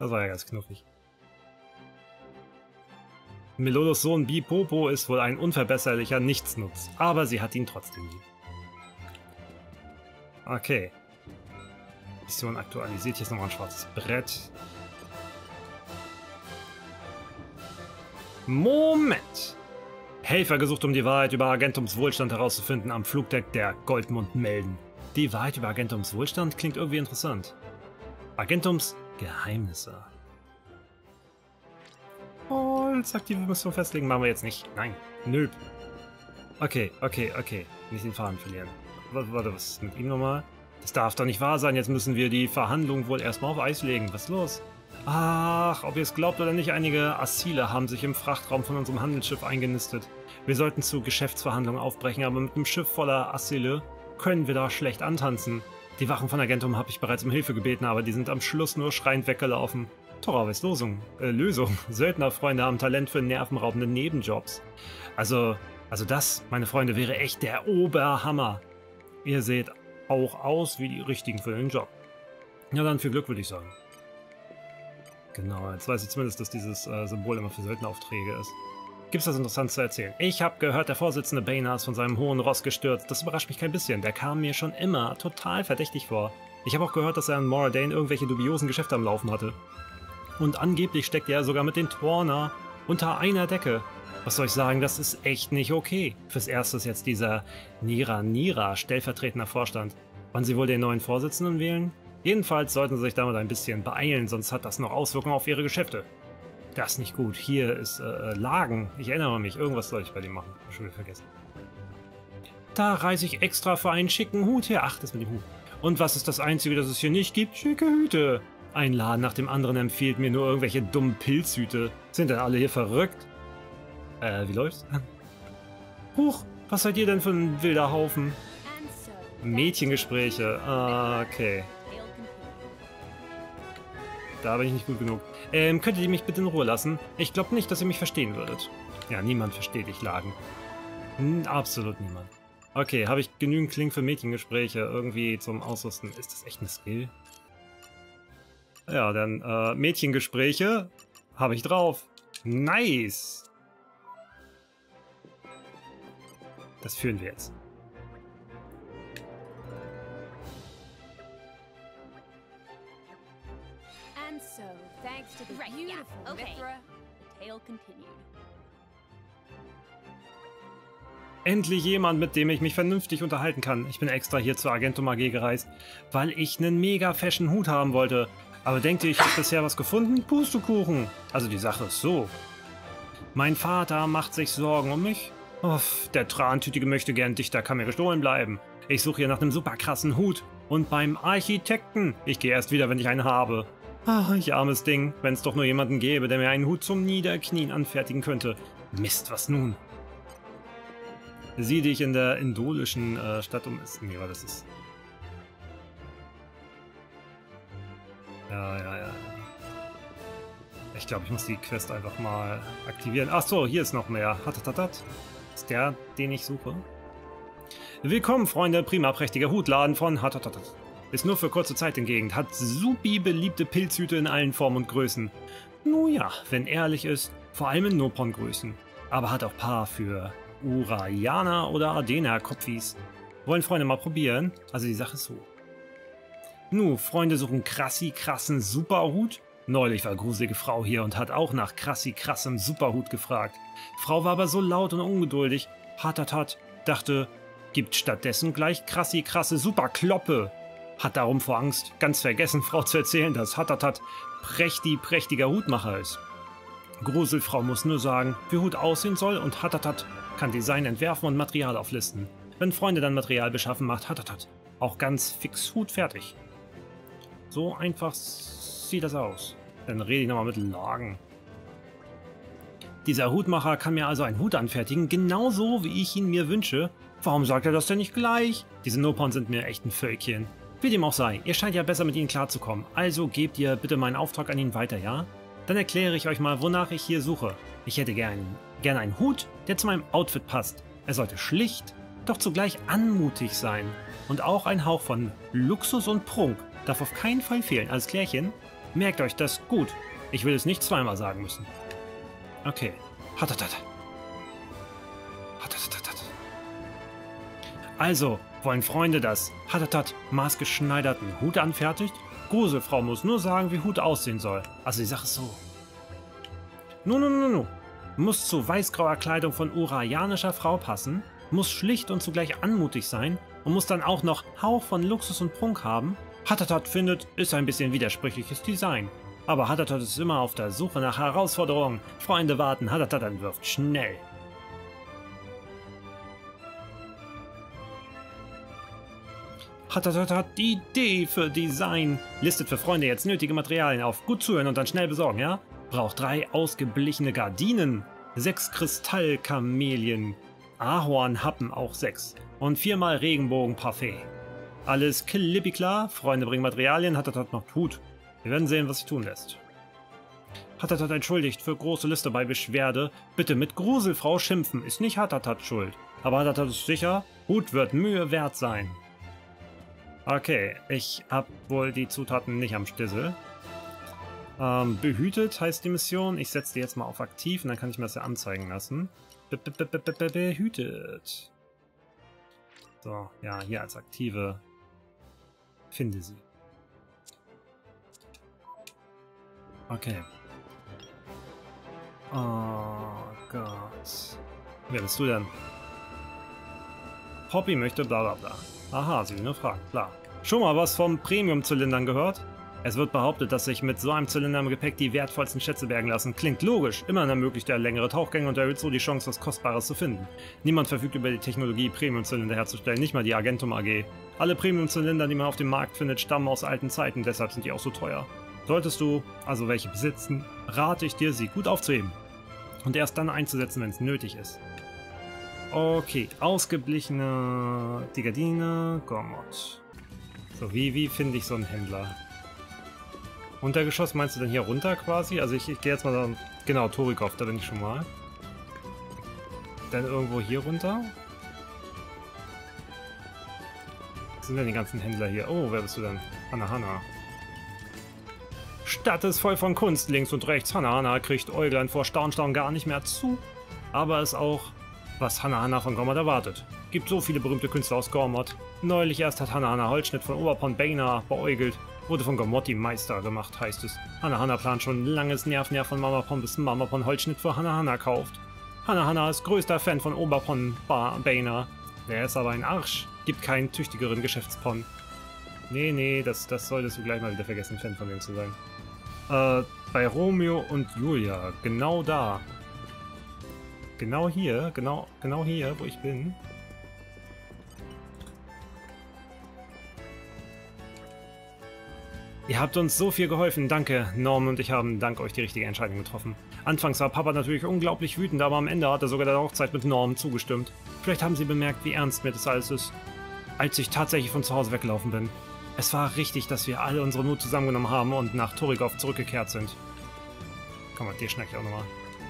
Das war ja ganz knuffig. Melodos Sohn Bipopo ist wohl ein unverbesserlicher Nichtsnutz, aber sie hat ihn trotzdem lieb. Okay. Mission aktualisiert. Hier ist nochmal ein schwarzes Brett. Moment! Helfer gesucht, um die Wahrheit über Agentums Wohlstand herauszufinden, am Flugdeck der Goldmund melden. Die Wahrheit über Agentums Wohlstand klingt irgendwie interessant. Agentums Geheimnisse. Holz, aktive Mission festlegen, machen wir jetzt nicht. Nein, nö. Okay, okay, okay. Nicht den Faden verlieren. Warte, was ist mit ihm nochmal? Das darf doch nicht wahr sein. Jetzt müssen wir die Verhandlungen wohl erstmal auf Eis legen. Was ist los? Ach, ob ihr es glaubt oder nicht, einige Assile haben sich im Frachtraum von unserem Handelsschiff eingenistet. Wir sollten zu Geschäftsverhandlungen aufbrechen, aber mit einem Schiff voller Assile können wir da schlecht antanzen. Die Wachen von Agentum habe ich bereits um Hilfe gebeten, aber die sind am Schluss nur schreiend weggelaufen. Toraves Losung, äh, Lösung. Söldnerfreunde haben Talent für nervenraubende Nebenjobs. Also, also das, meine Freunde, wäre echt der Oberhammer. Ihr seht auch aus wie die Richtigen für den Job. Ja, dann viel Glück, würde ich sagen. Genau, jetzt weiß ich zumindest, dass dieses äh, Symbol immer für Söldneraufträge ist. Gibt's was Interessantes zu erzählen? Ich habe gehört, der Vorsitzende Bainer ist von seinem hohen Ross gestürzt. Das überrascht mich kein bisschen. Der kam mir schon immer total verdächtig vor. Ich habe auch gehört, dass er in Moradane irgendwelche dubiosen Geschäfte am Laufen hatte. Und angeblich steckt er sogar mit den Torner unter einer Decke. Was soll ich sagen, das ist echt nicht okay. Fürs Erste ist jetzt dieser Nira Nira stellvertretender Vorstand. Wann sie wohl den neuen Vorsitzenden wählen? Jedenfalls sollten sie sich damit ein bisschen beeilen, sonst hat das noch Auswirkungen auf ihre Geschäfte. Das ist nicht gut. Hier ist äh, Lagen. Ich erinnere mich, irgendwas soll ich bei dem machen. Hab schon wieder vergessen. Da reise ich extra für einen schicken Hut her. Ach, das mit dem Hut. Und was ist das Einzige, das es hier nicht gibt? Schicke Hüte. Ein Laden nach dem anderen empfiehlt mir nur irgendwelche dummen Pilzhüte. Sind denn alle hier verrückt? Äh, wie läuft's? Huch, was seid ihr denn für ein wilder Haufen? Mädchengespräche. Ah, okay. Da bin ich nicht gut genug. Ähm, könntet ihr mich bitte in Ruhe lassen? Ich glaube nicht, dass ihr mich verstehen würdet. Ja, niemand versteht dich, Lagen. Hm, absolut niemand. Okay, habe ich genügend Klingen für Mädchengespräche irgendwie zum Ausrüsten? Ist das echt ein Skill? Ja, dann äh, Mädchengespräche habe ich drauf. Nice! Das führen wir jetzt. to the right, beautiful yeah. okay. Mithra, the tale continued. Endlich jemand, mit dem ich mich vernünftig unterhalten kann. Ich bin extra hier zur Agentum AG gereist, weil ich einen mega fashion Hut haben wollte. Aber denkt ihr, ich habe bisher was gefunden? Pustekuchen. Also die Sache ist so. Mein Vater macht sich Sorgen um mich. Uff, der Trantütige möchte gern Dichter kann mir gestohlen bleiben. Ich suche hier nach einem super krassen Hut. Und beim Architekten. Ich gehe erst wieder, wenn ich einen habe. Ach, ich armes Ding. Wenn es doch nur jemanden gäbe, der mir einen Hut zum Niederknien anfertigen könnte. Mist, was nun? Sie, die ich in der indolischen äh, Stadt um... Nee, war das ist... Ja, ja, ja. Ich glaube, ich muss die Quest einfach mal aktivieren. Ach so, hier ist noch mehr. Hatatatat. Ist der, den ich suche? Willkommen, Freunde. Prima prächtiger Hutladen von Hatatatat. Ist nur für kurze Zeit in Gegend. Hat supi beliebte Pilzhüte in allen Formen und Größen. Nun ja, wenn ehrlich ist, vor allem in Nopon-Größen. Aber hat auch Paar für Urayana oder Adena-Kopfis. Wollen Freunde mal probieren? Also die Sache ist so. Nu, Freunde suchen krassi krassen Superhut? Neulich war gruselige Frau hier und hat auch nach krassi krassem Superhut gefragt. Frau war aber so laut und ungeduldig. Hatatat, dachte, gibt stattdessen gleich krassi krasse Superkloppe. Hat darum vor Angst ganz vergessen, Frau zu erzählen, dass Hatatat prächtig prächtiger Hutmacher ist. Gruselfrau muss nur sagen, wie Hut aussehen soll und Hatatat kann Design entwerfen und Material auflisten. Wenn Freunde dann Material beschaffen, macht Hatatat auch ganz fix Hut fertig. So einfach sieht das aus. Dann rede ich nochmal mit Lagen. Dieser Hutmacher kann mir also einen Hut anfertigen, genauso wie ich ihn mir wünsche. Warum sagt er das denn nicht gleich? Diese Nopon sind mir echt ein Völkchen. Wie dem auch sei, ihr scheint ja besser mit ihnen klarzukommen. Also gebt ihr bitte meinen Auftrag an ihn weiter, ja? Dann erkläre ich euch mal, wonach ich hier suche. Ich hätte gern, gern einen Hut, der zu meinem Outfit passt. Er sollte schlicht, doch zugleich anmutig sein. Und auch ein Hauch von Luxus und Prunk darf auf keinen Fall fehlen. Alles klärchen? Merkt euch das gut. Ich will es nicht zweimal sagen müssen. Okay. Hatatatat. Hatatatat. Also, wollen Freunde das Hatatat maßgeschneiderten Hut anfertigt? Gruselfrau muss nur sagen, wie Hut aussehen soll. Also die Sache ist so. Nun, nun, nun, nun. Muss zu weißgrauer Kleidung von uraianischer Frau passen, muss schlicht und zugleich anmutig sein und muss dann auch noch Hauch von Luxus und Prunk haben. Hatatat findet, ist ein bisschen widersprüchliches Design. Aber Hatatat ist immer auf der Suche nach Herausforderungen. Freunde warten, Hatatat entwirft schnell. Hatatat hat die Idee für Design. Listet für Freunde jetzt nötige Materialien auf. Gut zuhören und dann schnell besorgen, ja? Braucht drei ausgeblichene Gardinen, sechs Kristallkamelien, Ahornhappen auch sechs und viermal Regenbogenparfait. Alles klippi klar, Freunde bringen Materialien, Hatatat macht Hut. Wir werden sehen, was sich tun lässt. Hatatat entschuldigt für große Liste bei Beschwerde. Bitte mit Gruselfrau schimpfen, ist nicht Hatatat schuld. Aber Hatatat ist sicher, Hut wird Mühe wert sein. Okay, ich hab wohl die Zutaten nicht am Stissel. Ähm, behütet heißt die Mission. Ich setze die jetzt mal auf aktiv und dann kann ich mir das ja anzeigen lassen. Be -be -be behütet. So, ja, hier als aktive finde sie. Okay. Oh Gott. Wer bist du denn? Poppy möchte bla bla bla. Aha, sie will nur fragen. Klar. Schon mal was vom Premium-Zylindern gehört? Es wird behauptet, dass sich mit so einem Zylinder im Gepäck die wertvollsten Schätze bergen lassen. Klingt logisch. Immerhin ermöglicht er längere Tauchgänge und erhöht so die Chance, was Kostbares zu finden. Niemand verfügt über die Technologie, Premium-Zylinder herzustellen, nicht mal die Agentum AG. Alle Premium-Zylinder, die man auf dem Markt findet, stammen aus alten Zeiten, deshalb sind die auch so teuer. Solltest du also welche besitzen, rate ich dir, sie gut aufzuheben. Und erst dann einzusetzen, wenn es nötig ist. Okay, ausgeblichene Digadine, Gormot. So, wie, wie finde ich so einen Händler? Untergeschoss meinst du denn hier runter quasi? Also ich, ich gehe jetzt mal da... Genau, Torikov, da bin ich schon mal. Dann irgendwo hier runter. Sind denn die ganzen Händler hier? Oh, wer bist du denn? Hanna Hanna. Stadt ist voll von Kunst, links und rechts. Hanna Hanna kriegt Äuglein vor Staunstaun gar nicht mehr zu. Aber ist auch, was Hanna Hanna von Gormod erwartet. Gibt so viele berühmte Künstler aus Gormod. Neulich erst hat Hanna Hanna Holzschnitt von Oberpon Bainer beäugelt. Wurde von Gomotti Meister gemacht, heißt es. Hanna Hanna plant schon langes Nervenjahr von Mamapon bis Mamapon Holzschnitt für Hanna Hanna kauft. Hanna Hanna ist größter Fan von Oberpon Bainer. Der ist aber ein Arsch. Gibt keinen tüchtigeren Geschäftspon. Nee, nee, das, das solltest du gleich mal wieder vergessen, Fan von dem zu sein. Äh, bei Romeo und Julia. Genau da. Genau hier, genau, genau hier, wo ich bin. Ihr habt uns so viel geholfen, danke. Norm und ich haben dank euch die richtige Entscheidung getroffen. Anfangs war Papa natürlich unglaublich wütend, aber am Ende hat er sogar der Hochzeit mit Norm zugestimmt. Vielleicht haben Sie bemerkt, wie ernst mir das alles ist. Als ich tatsächlich von zu Hause weggelaufen bin. Es war richtig, dass wir alle unsere Mut zusammengenommen haben und nach Torigov zurückgekehrt sind. Komm mal, dir schnack ich auch nochmal.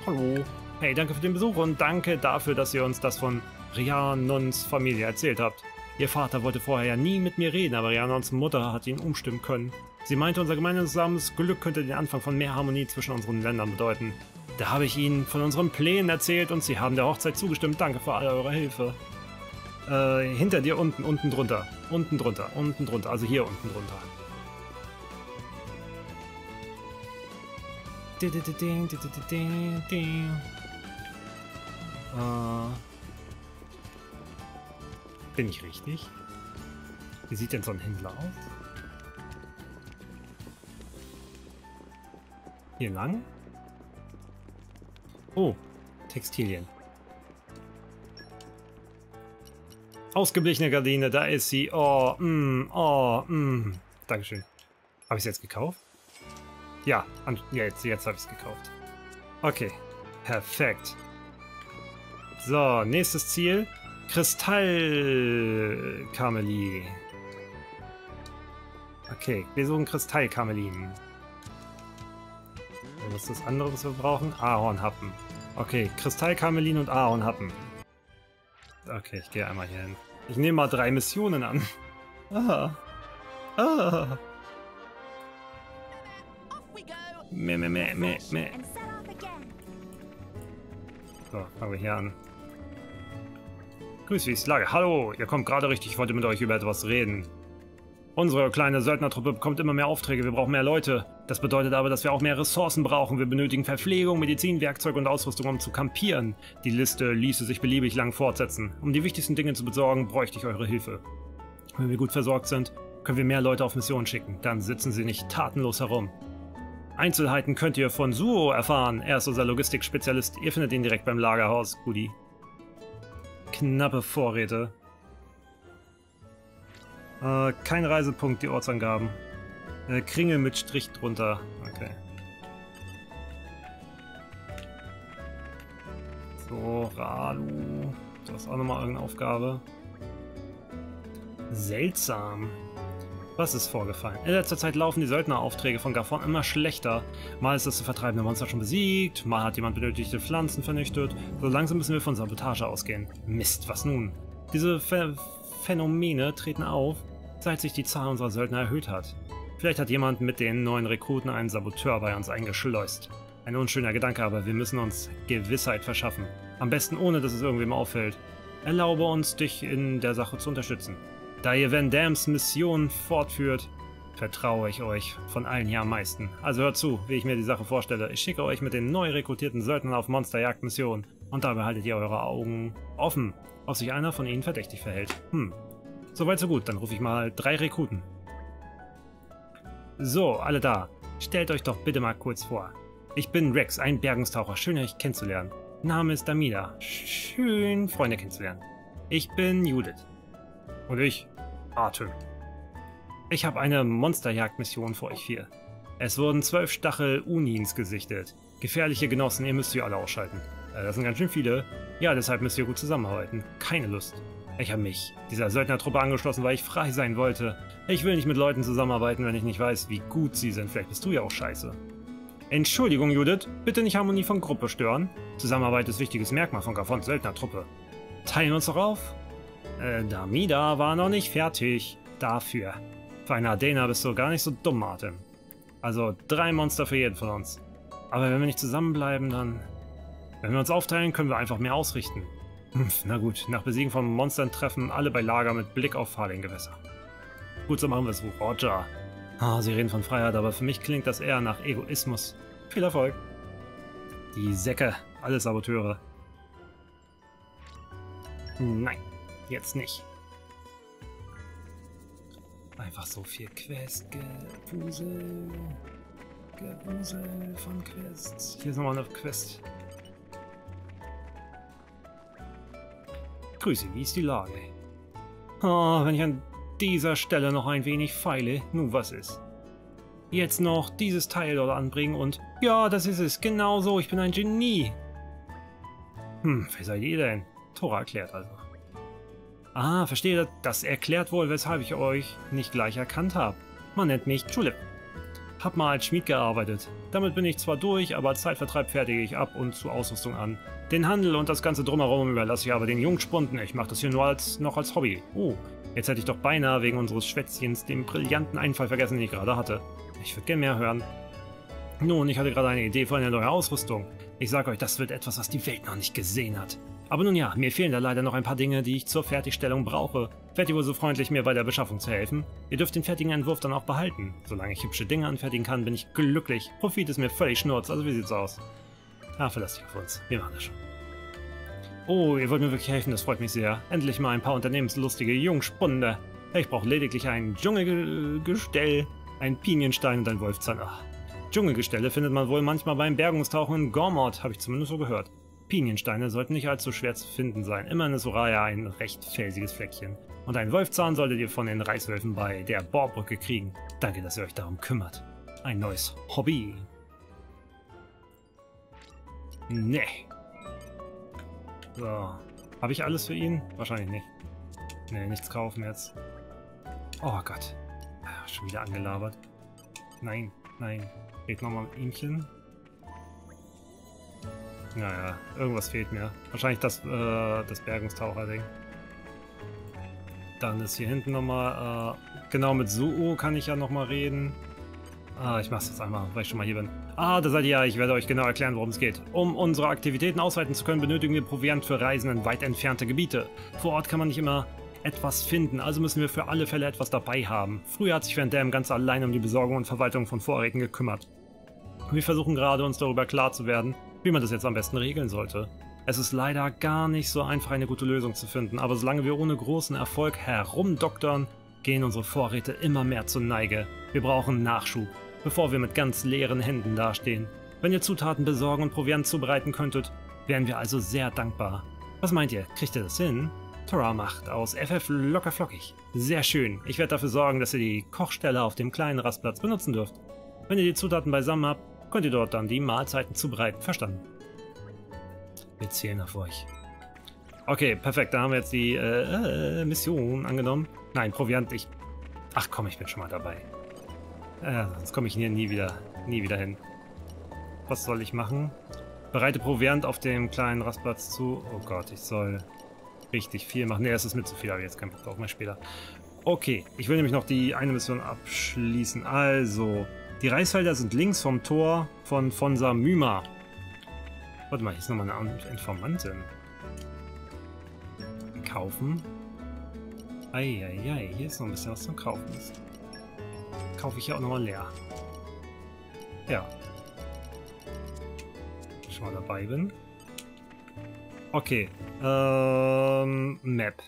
Hallo. Hey, danke für den Besuch und danke dafür, dass ihr uns das von Rianons Familie erzählt habt. Ihr Vater wollte vorher ja nie mit mir reden, aber Rianons Mutter hat ihn umstimmen können. Sie meinte, unser gemeinsames Glück könnte den Anfang von mehr Harmonie zwischen unseren Ländern bedeuten. Da habe ich ihnen von unseren Plänen erzählt und sie haben der Hochzeit zugestimmt. Danke für all eure Hilfe. Äh, hinter dir unten, unten drunter. Unten drunter, unten drunter. Also hier unten drunter. Äh, bin ich richtig? Wie sieht denn so ein Händler aus? Hier lang? Oh, Textilien. Ausgeblichene Gardine, da ist sie. Oh, mm, oh, mm. Dankeschön. Habe ich es jetzt gekauft? Ja, an, jetzt, jetzt habe ich es gekauft. Okay, perfekt. So, nächstes Ziel. Kristallkamelin. Okay, wir suchen Kristallkamelin. Was ist das andere, was wir brauchen? Ahornhappen. Okay, Kristallkamelin und Ahornhappen. Okay, ich gehe einmal hier hin. Ich nehme mal drei Missionen an. Ah. Ah. Meh, meh, meh, meh, meh. So, fangen wir hier an. Grüß, wie ist die Lage? Hallo, ihr kommt gerade richtig, ich wollte mit euch über etwas reden. Unsere kleine Söldnertruppe bekommt immer mehr Aufträge, wir brauchen mehr Leute. Das bedeutet aber, dass wir auch mehr Ressourcen brauchen. Wir benötigen Verpflegung, Medizin, Werkzeug und Ausrüstung, um zu kampieren. Die Liste ließe sich beliebig lang fortsetzen. Um die wichtigsten Dinge zu besorgen, bräuchte ich eure Hilfe. Wenn wir gut versorgt sind, können wir mehr Leute auf Missionen schicken. Dann sitzen sie nicht tatenlos herum. Einzelheiten könnt ihr von Suo erfahren. Er ist unser Logistikspezialist. Ihr findet ihn direkt beim Lagerhaus. Gudi. Knappe Vorräte. Äh, kein Reisepunkt, die Ortsangaben. Äh, Kringel mit Strich drunter. Okay. So, Ralu. Du hast auch nochmal irgendeine Aufgabe. Seltsam. Was ist vorgefallen? In letzter Zeit laufen die Söldneraufträge von Gafon immer schlechter. Mal ist das zu vertreibende Monster schon besiegt, mal hat jemand benötigte Pflanzen vernichtet. So langsam müssen wir von Sabotage ausgehen. Mist, was nun? Diese Ph Phänomene treten auf, seit sich die Zahl unserer Söldner erhöht hat. Vielleicht hat jemand mit den neuen Rekruten einen Saboteur bei uns eingeschleust. Ein unschöner Gedanke, aber wir müssen uns Gewissheit verschaffen. Am besten ohne, dass es irgendwem auffällt. Erlaube uns, dich in der Sache zu unterstützen. Da ihr Van Dams Mission fortführt, vertraue ich euch von allen hier am meisten. Also hört zu, wie ich mir die Sache vorstelle. Ich schicke euch mit den neu rekrutierten Söldnern auf Monsterjagdmission und dabei haltet ihr eure Augen offen, ob sich einer von ihnen verdächtig verhält. Hm, Soweit so gut, dann rufe ich mal drei Rekruten. So, alle da. Stellt euch doch bitte mal kurz vor. Ich bin Rex, ein Bergungstaucher. Schön, euch kennenzulernen. Name ist Damida. Schön, Freunde kennenzulernen. Ich bin Judith. Und ich, Arthur. Ich habe eine Monsterjagdmission für euch vier. Es wurden zwölf Stachel-Unins gesichtet. Gefährliche Genossen, ihr müsst sie alle ausschalten. Äh, das sind ganz schön viele. Ja, deshalb müsst ihr gut zusammenarbeiten. Keine Lust. Ich habe mich dieser Söldnertruppe angeschlossen, weil ich frei sein wollte. Ich will nicht mit Leuten zusammenarbeiten, wenn ich nicht weiß, wie gut sie sind. Vielleicht bist du ja auch scheiße. Entschuldigung, Judith. Bitte nicht Harmonie von Gruppe stören. Zusammenarbeit ist wichtiges Merkmal von Gafons Söldnertruppe. Teilen wir uns doch auf? Äh, Damida war noch nicht fertig. Dafür. Für eine Adena bist du gar nicht so dumm, Martin. Also drei Monster für jeden von uns. Aber wenn wir nicht zusammenbleiben, dann... Wenn wir uns aufteilen, können wir einfach mehr ausrichten. Na gut, nach Besiegen von Monstern treffen alle bei Lager mit Blick auf Farlingewässer. Gut, so machen wir es, Roger. Ah, sie reden von Freiheit, aber für mich klingt das eher nach Egoismus. Viel Erfolg. Die Säcke, alle Saboteure. Nein, jetzt nicht. Einfach so viel Quest, Gewusel, Gewusel von Quests. Hier ist nochmal eine Quest. Grüße, wie ist die Lage? Oh, wenn ich an dieser Stelle noch ein wenig feile, nun was ist? Jetzt noch dieses Teil dort anbringen und... Ja, das ist es. Genau so. Ich bin ein Genie. Hm, wer seid ihr denn? Tora erklärt also. Ah, verstehe. Das erklärt wohl, weshalb ich euch nicht gleich erkannt habe. Man nennt mich Tulip. Hab mal als Schmied gearbeitet. Damit bin ich zwar durch, aber Zeitvertreib fertige ich ab und zu Ausrüstung an. Den Handel und das ganze Drumherum überlasse ich aber den Jungspunden. Ich mache das hier nur als, noch als Hobby. Oh, jetzt hätte ich doch beinahe wegen unseres Schwätzchens den brillanten Einfall vergessen, den ich gerade hatte. Ich würde gerne mehr hören. Nun, ich hatte gerade eine Idee für eine neue Ausrüstung. Ich sage euch, das wird etwas, was die Welt noch nicht gesehen hat. Aber nun ja, mir fehlen da leider noch ein paar Dinge, die ich zur Fertigstellung brauche. Wärt ihr wohl so freundlich, mir bei der Beschaffung zu helfen? Ihr dürft den fertigen Entwurf dann auch behalten. Solange ich hübsche Dinge anfertigen kann, bin ich glücklich. Profit ist mir völlig schnurz, also wie sieht's aus? Ah, verlass dich auf uns. Wir machen das schon. Oh, ihr wollt mir wirklich helfen, das freut mich sehr. Endlich mal ein paar unternehmenslustige Jungspunde. Ich brauche lediglich ein Dschungelgestell, ein Pinienstein und ein Wolfzahn. Ach. Dschungelgestelle findet man wohl manchmal beim Bergungstauchen in Gormod, habe ich zumindest so gehört. Piniensteine sollten nicht allzu schwer zu finden sein. Immerhin ist Soraya ein recht felsiges Fleckchen. Und einen Wolfzahn solltet ihr von den Reichswölfen bei der Bohrbrücke kriegen. Danke, dass ihr euch darum kümmert. Ein neues Hobby. Nee. So. Habe ich alles für ihn? Wahrscheinlich nicht. Nee, nichts kaufen jetzt. Oh Gott. Ah, schon wieder angelabert. Nein, nein. Red nochmal mit ihmchen. Naja, irgendwas fehlt mir. Wahrscheinlich das, äh, das Bergungstaucher-Ding. Dann ist hier hinten nochmal, äh, genau mit Suo kann ich ja nochmal reden. Ah, ich mach's jetzt einmal, weil ich schon mal hier bin. Ah, da seid ihr ja, ich werde euch genau erklären, worum es geht. Um unsere Aktivitäten ausweiten zu können, benötigen wir Proviant für Reisen in weit entfernte Gebiete. Vor Ort kann man nicht immer etwas finden, also müssen wir für alle Fälle etwas dabei haben. Früher hat sich Van Damme ganz allein um die Besorgung und Verwaltung von Vorräten gekümmert. Wir versuchen gerade, uns darüber klar zu werden, wie man das jetzt am besten regeln sollte. Es ist leider gar nicht so einfach, eine gute Lösung zu finden, aber solange wir ohne großen Erfolg herumdoktern, gehen unsere Vorräte immer mehr zur Neige. Wir brauchen Nachschub, bevor wir mit ganz leeren Händen dastehen. Wenn ihr Zutaten besorgen und Proviant zubereiten könntet, wären wir also sehr dankbar. Was meint ihr? Kriegt ihr das hin? Tora macht aus FF locker flockig. Sehr schön. Ich werde dafür sorgen, dass ihr die Kochstelle auf dem kleinen Rastplatz benutzen dürft. Wenn ihr die Zutaten beisammen habt, könnt ihr dort dann die Mahlzeiten zubereiten. Verstanden. Wir zählen auf euch. Okay, perfekt. Da haben wir jetzt die äh, äh, Mission angenommen. Nein, Proviant, ich... Ach komm, ich bin schon mal dabei. Äh, sonst komme ich hier nie wieder, nie wieder hin. Was soll ich machen? Bereite Proviant auf dem kleinen Rastplatz zu. Oh Gott, ich soll richtig viel machen. Ne, es ist mit zu viel, aber jetzt kein Bock drauf mehr später. Okay, ich will nämlich noch die eine Mission abschließen. Also, die Reisfelder sind links vom Tor von Fonsa Myma. Warte mal, hier ist nochmal eine Informantin. Kaufen. Eieiei, hier ist noch ein bisschen was zum Kaufen. Das kaufe ich hier auch nochmal leer. Ja. Schon mal dabei bin. Okay. Ähm, Map.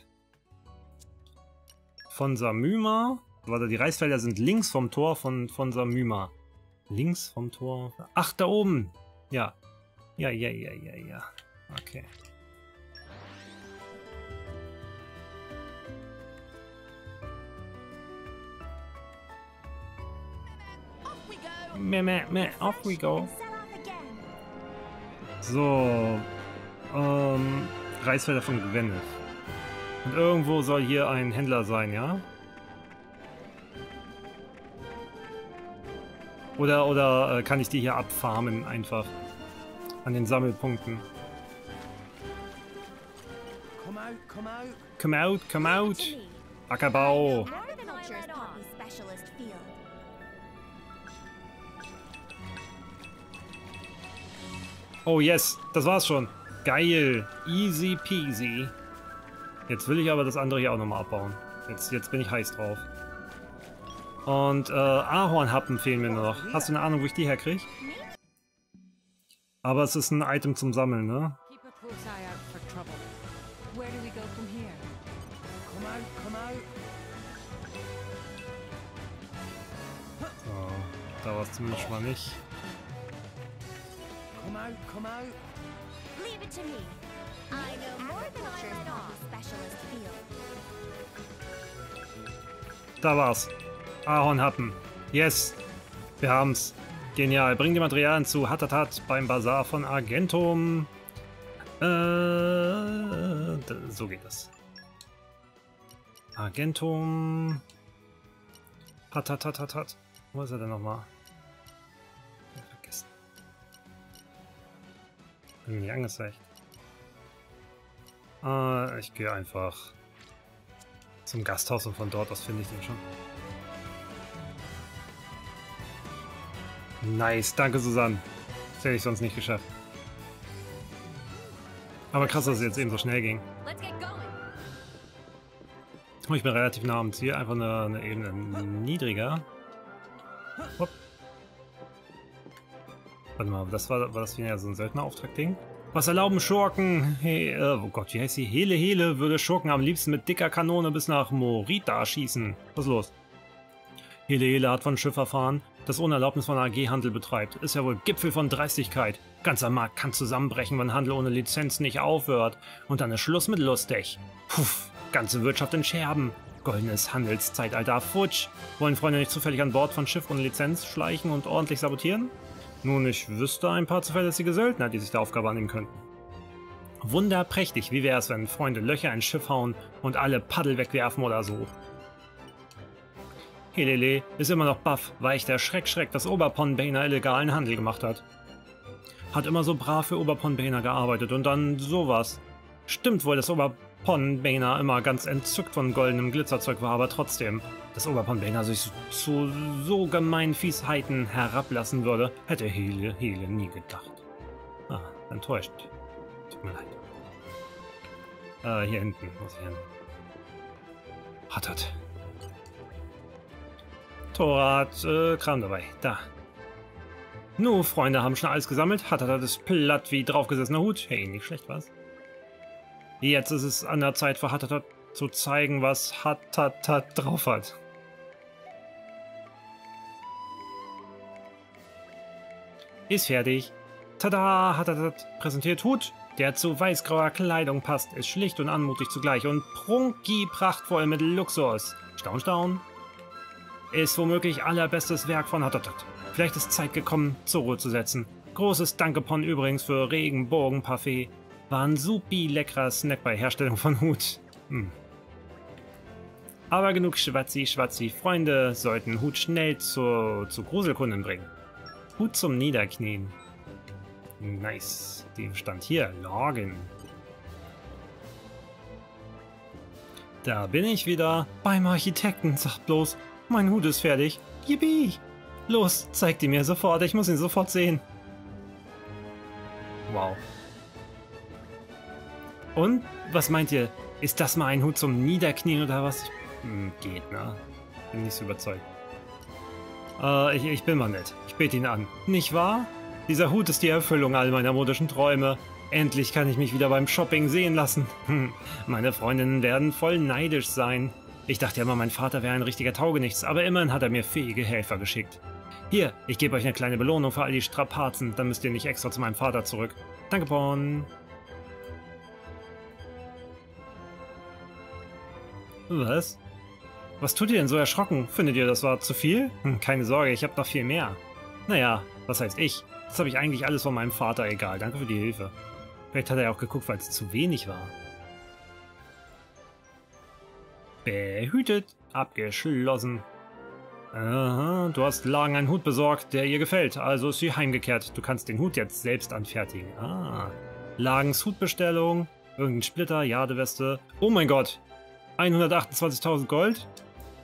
Von Samyma Warte, die Reisfelder sind links vom Tor von, von Samyma. Links vom Tor. Ach, da oben. Ja. Ja, ja, ja, ja, ja. Okay. Meh, meh, meh, off we go. So. Ähm, Reisfelder von Gwyneth. Und irgendwo soll hier ein Händler sein, ja? Oder, oder äh, kann ich die hier abfarmen einfach? An den Sammelpunkten. Come out, come out. Come out, come out. Ackerbau. Oh yes, das war's schon. Geil. Easy peasy. Jetzt will ich aber das andere hier auch nochmal abbauen. Jetzt, jetzt bin ich heiß drauf. Und äh, Ahornhappen fehlen mir noch. Hast du eine Ahnung, wo ich die herkriege? Aber es ist ein Item zum Sammeln, ne? So, da war es zumindest schon mal nicht. Come out, come out. Leave it to me. I know more than I know specialist field. Da war's. Ahornhappen. Yes. Wir haben's. Genial. Bring die Materialien zu Hatatat beim Bazar von Argentum. Äh, so geht das. Argentum. Hatatatat. Wo ist er denn nochmal? Nicht angezeigt. Äh, ich gehe einfach zum Gasthaus und von dort aus finde ich den schon. Nice, danke Susanne. Das hätte ich sonst nicht geschafft. Aber krass, dass es jetzt eben so schnell ging. Ich bin relativ nah am Ziel, einfach eine, eine Ebene niedriger. Hopp. Warte mal, das war, war das wieder so ein Söldnerauftrag-Ding? Was erlauben Schurken? Hey, äh, oh Gott, wie heißt sie? Hele Hele würde Schurken am liebsten mit dicker Kanone bis nach Morita schießen. Was ist los? Hele Hele hat von Schiff erfahren, das ohne Erlaubnis von AG Handel betreibt. Ist ja wohl Gipfel von Dreistigkeit. Ganzer Markt kann zusammenbrechen, wenn Handel ohne Lizenz nicht aufhört. Und dann ist Schluss mit lustig. Puff, ganze Wirtschaft in Scherben. Goldenes Handelszeitalter futsch. Wollen Freunde nicht zufällig an Bord von Schiff ohne Lizenz schleichen und ordentlich sabotieren? Nun, ich wüsste ein paar zuverlässige Söldner, die sich der Aufgabe annehmen könnten. Wunderprächtig, wie wär's, wenn Freunde Löcher ins Schiff hauen und alle Paddel wegwerfen oder so. Helele ist immer noch baff, weil ich der Schreck-Schreck das Oberponbainer illegalen Handel gemacht hat. Hat immer so brav für Oberponbainer gearbeitet und dann sowas. Stimmt wohl, dass Oberponbainer immer ganz entzückt von goldenem Glitzerzeug war, aber trotzdem, dass Oberponbainer sich zu so gemeinen Fiesheiten herablassen würde, hätte Hele, Hele nie gedacht. Ah, enttäuscht. Tut mir leid. Äh, hier hinten muss ich hin. Hattet. Tora hat äh, Kram dabei. Da. Nu, Freunde haben schon alles gesammelt. Hat er das platt wie draufgesessener Hut. Hey, nicht schlecht, was? Jetzt ist es an der Zeit für Hatatat zu zeigen, was Hatatat drauf hat. Ist fertig. Tada! Hatatat präsentiert Hut, der zu weißgrauer Kleidung passt, ist schlicht und anmutig zugleich und prunki prachtvoll mit Luxus. Staun, staun. Ist womöglich allerbestes Werk von Hatatat. Vielleicht ist Zeit gekommen, zur Ruhe zu setzen. Großes Dankepon übrigens für Regenbogenparfait. War ein supi leckerer Snack bei Herstellung von Hut. Hm. Aber genug Schwatzi, Schwatzi. Freunde sollten Hut schnell zu, zu Gruselkunden bringen. Hut zum Niederknien. Nice. Die stand hier. Login. Da bin ich wieder. Beim Architekten. Sagt bloß, mein Hut ist fertig. Yippie! Los, zeig die mir sofort. Ich muss ihn sofort sehen. Wow. Und? Was meint ihr? Ist das mal ein Hut zum Niederknien oder was? Hm, geht, ne? Bin nicht so überzeugt. Äh, ich, ich bin mal nett. Ich bete ihn an. Nicht wahr? Dieser Hut ist die Erfüllung all meiner modischen Träume. Endlich kann ich mich wieder beim Shopping sehen lassen. Hm, meine Freundinnen werden voll neidisch sein. Ich dachte immer, mein Vater wäre ein richtiger Taugenichts, aber immerhin hat er mir fähige Helfer geschickt. Hier, ich gebe euch eine kleine Belohnung für all die Strapazen, dann müsst ihr nicht extra zu meinem Vater zurück. Danke, Porn. Was? Was tut ihr denn so erschrocken? Findet ihr, das war zu viel? Hm, keine Sorge, ich habe noch viel mehr. Naja, was heißt ich? Das habe ich eigentlich alles von meinem Vater egal. Danke für die Hilfe. Vielleicht hat er auch geguckt, weil es zu wenig war. Behütet. Abgeschlossen. Aha, du hast Lagen einen Hut besorgt, der ihr gefällt, also ist sie heimgekehrt. Du kannst den Hut jetzt selbst anfertigen. Ah. Lagens Hutbestellung, irgendein Splitter, Jadeweste. Oh mein Gott, 128.000 Gold?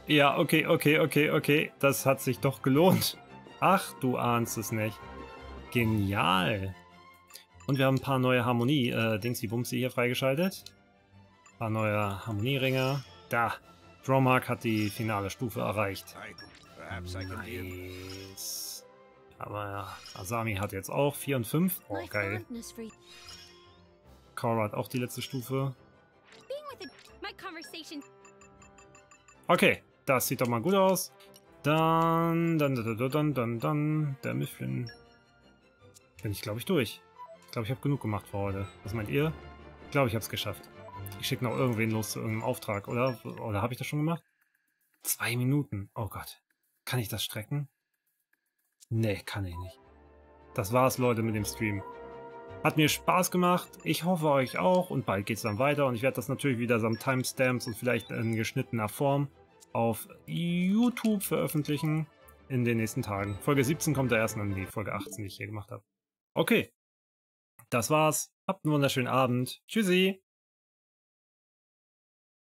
Ja, okay, okay, okay, okay, das hat sich doch gelohnt. Ach, du ahnst es nicht. Genial. Und wir haben ein paar neue Harmonie, äh, Dingsy Bumsy hier freigeschaltet. Ein paar neue Harmonieringe. Da. Dromark hat die finale Stufe erreicht. Nice. Aber ja, Asami hat jetzt auch 4 und 5. Oh, geil. Cora hat auch die letzte Stufe. Okay, das sieht doch mal gut aus. Dann, dann, dann, dann, dann, dann, der Mifflin. Bin ich, glaube ich, durch. Ich glaube, ich habe genug gemacht für heute. Was meint ihr? Ich glaube, ich habe es geschafft. Ich schicke noch irgendwen los zu irgendeinem Auftrag, oder? Oder habe ich das schon gemacht? Zwei Minuten. Oh Gott. Kann ich das strecken? Nee, kann ich nicht. Das war's, Leute, mit dem Stream. Hat mir Spaß gemacht. Ich hoffe euch auch. Und bald geht's dann weiter. Und ich werde das natürlich wieder samt Timestamps und vielleicht in geschnittener Form auf YouTube veröffentlichen in den nächsten Tagen. Folge 17 kommt da erst dann die Folge 18, die ich hier gemacht habe. Okay. Das war's. Habt einen wunderschönen Abend. Tschüssi.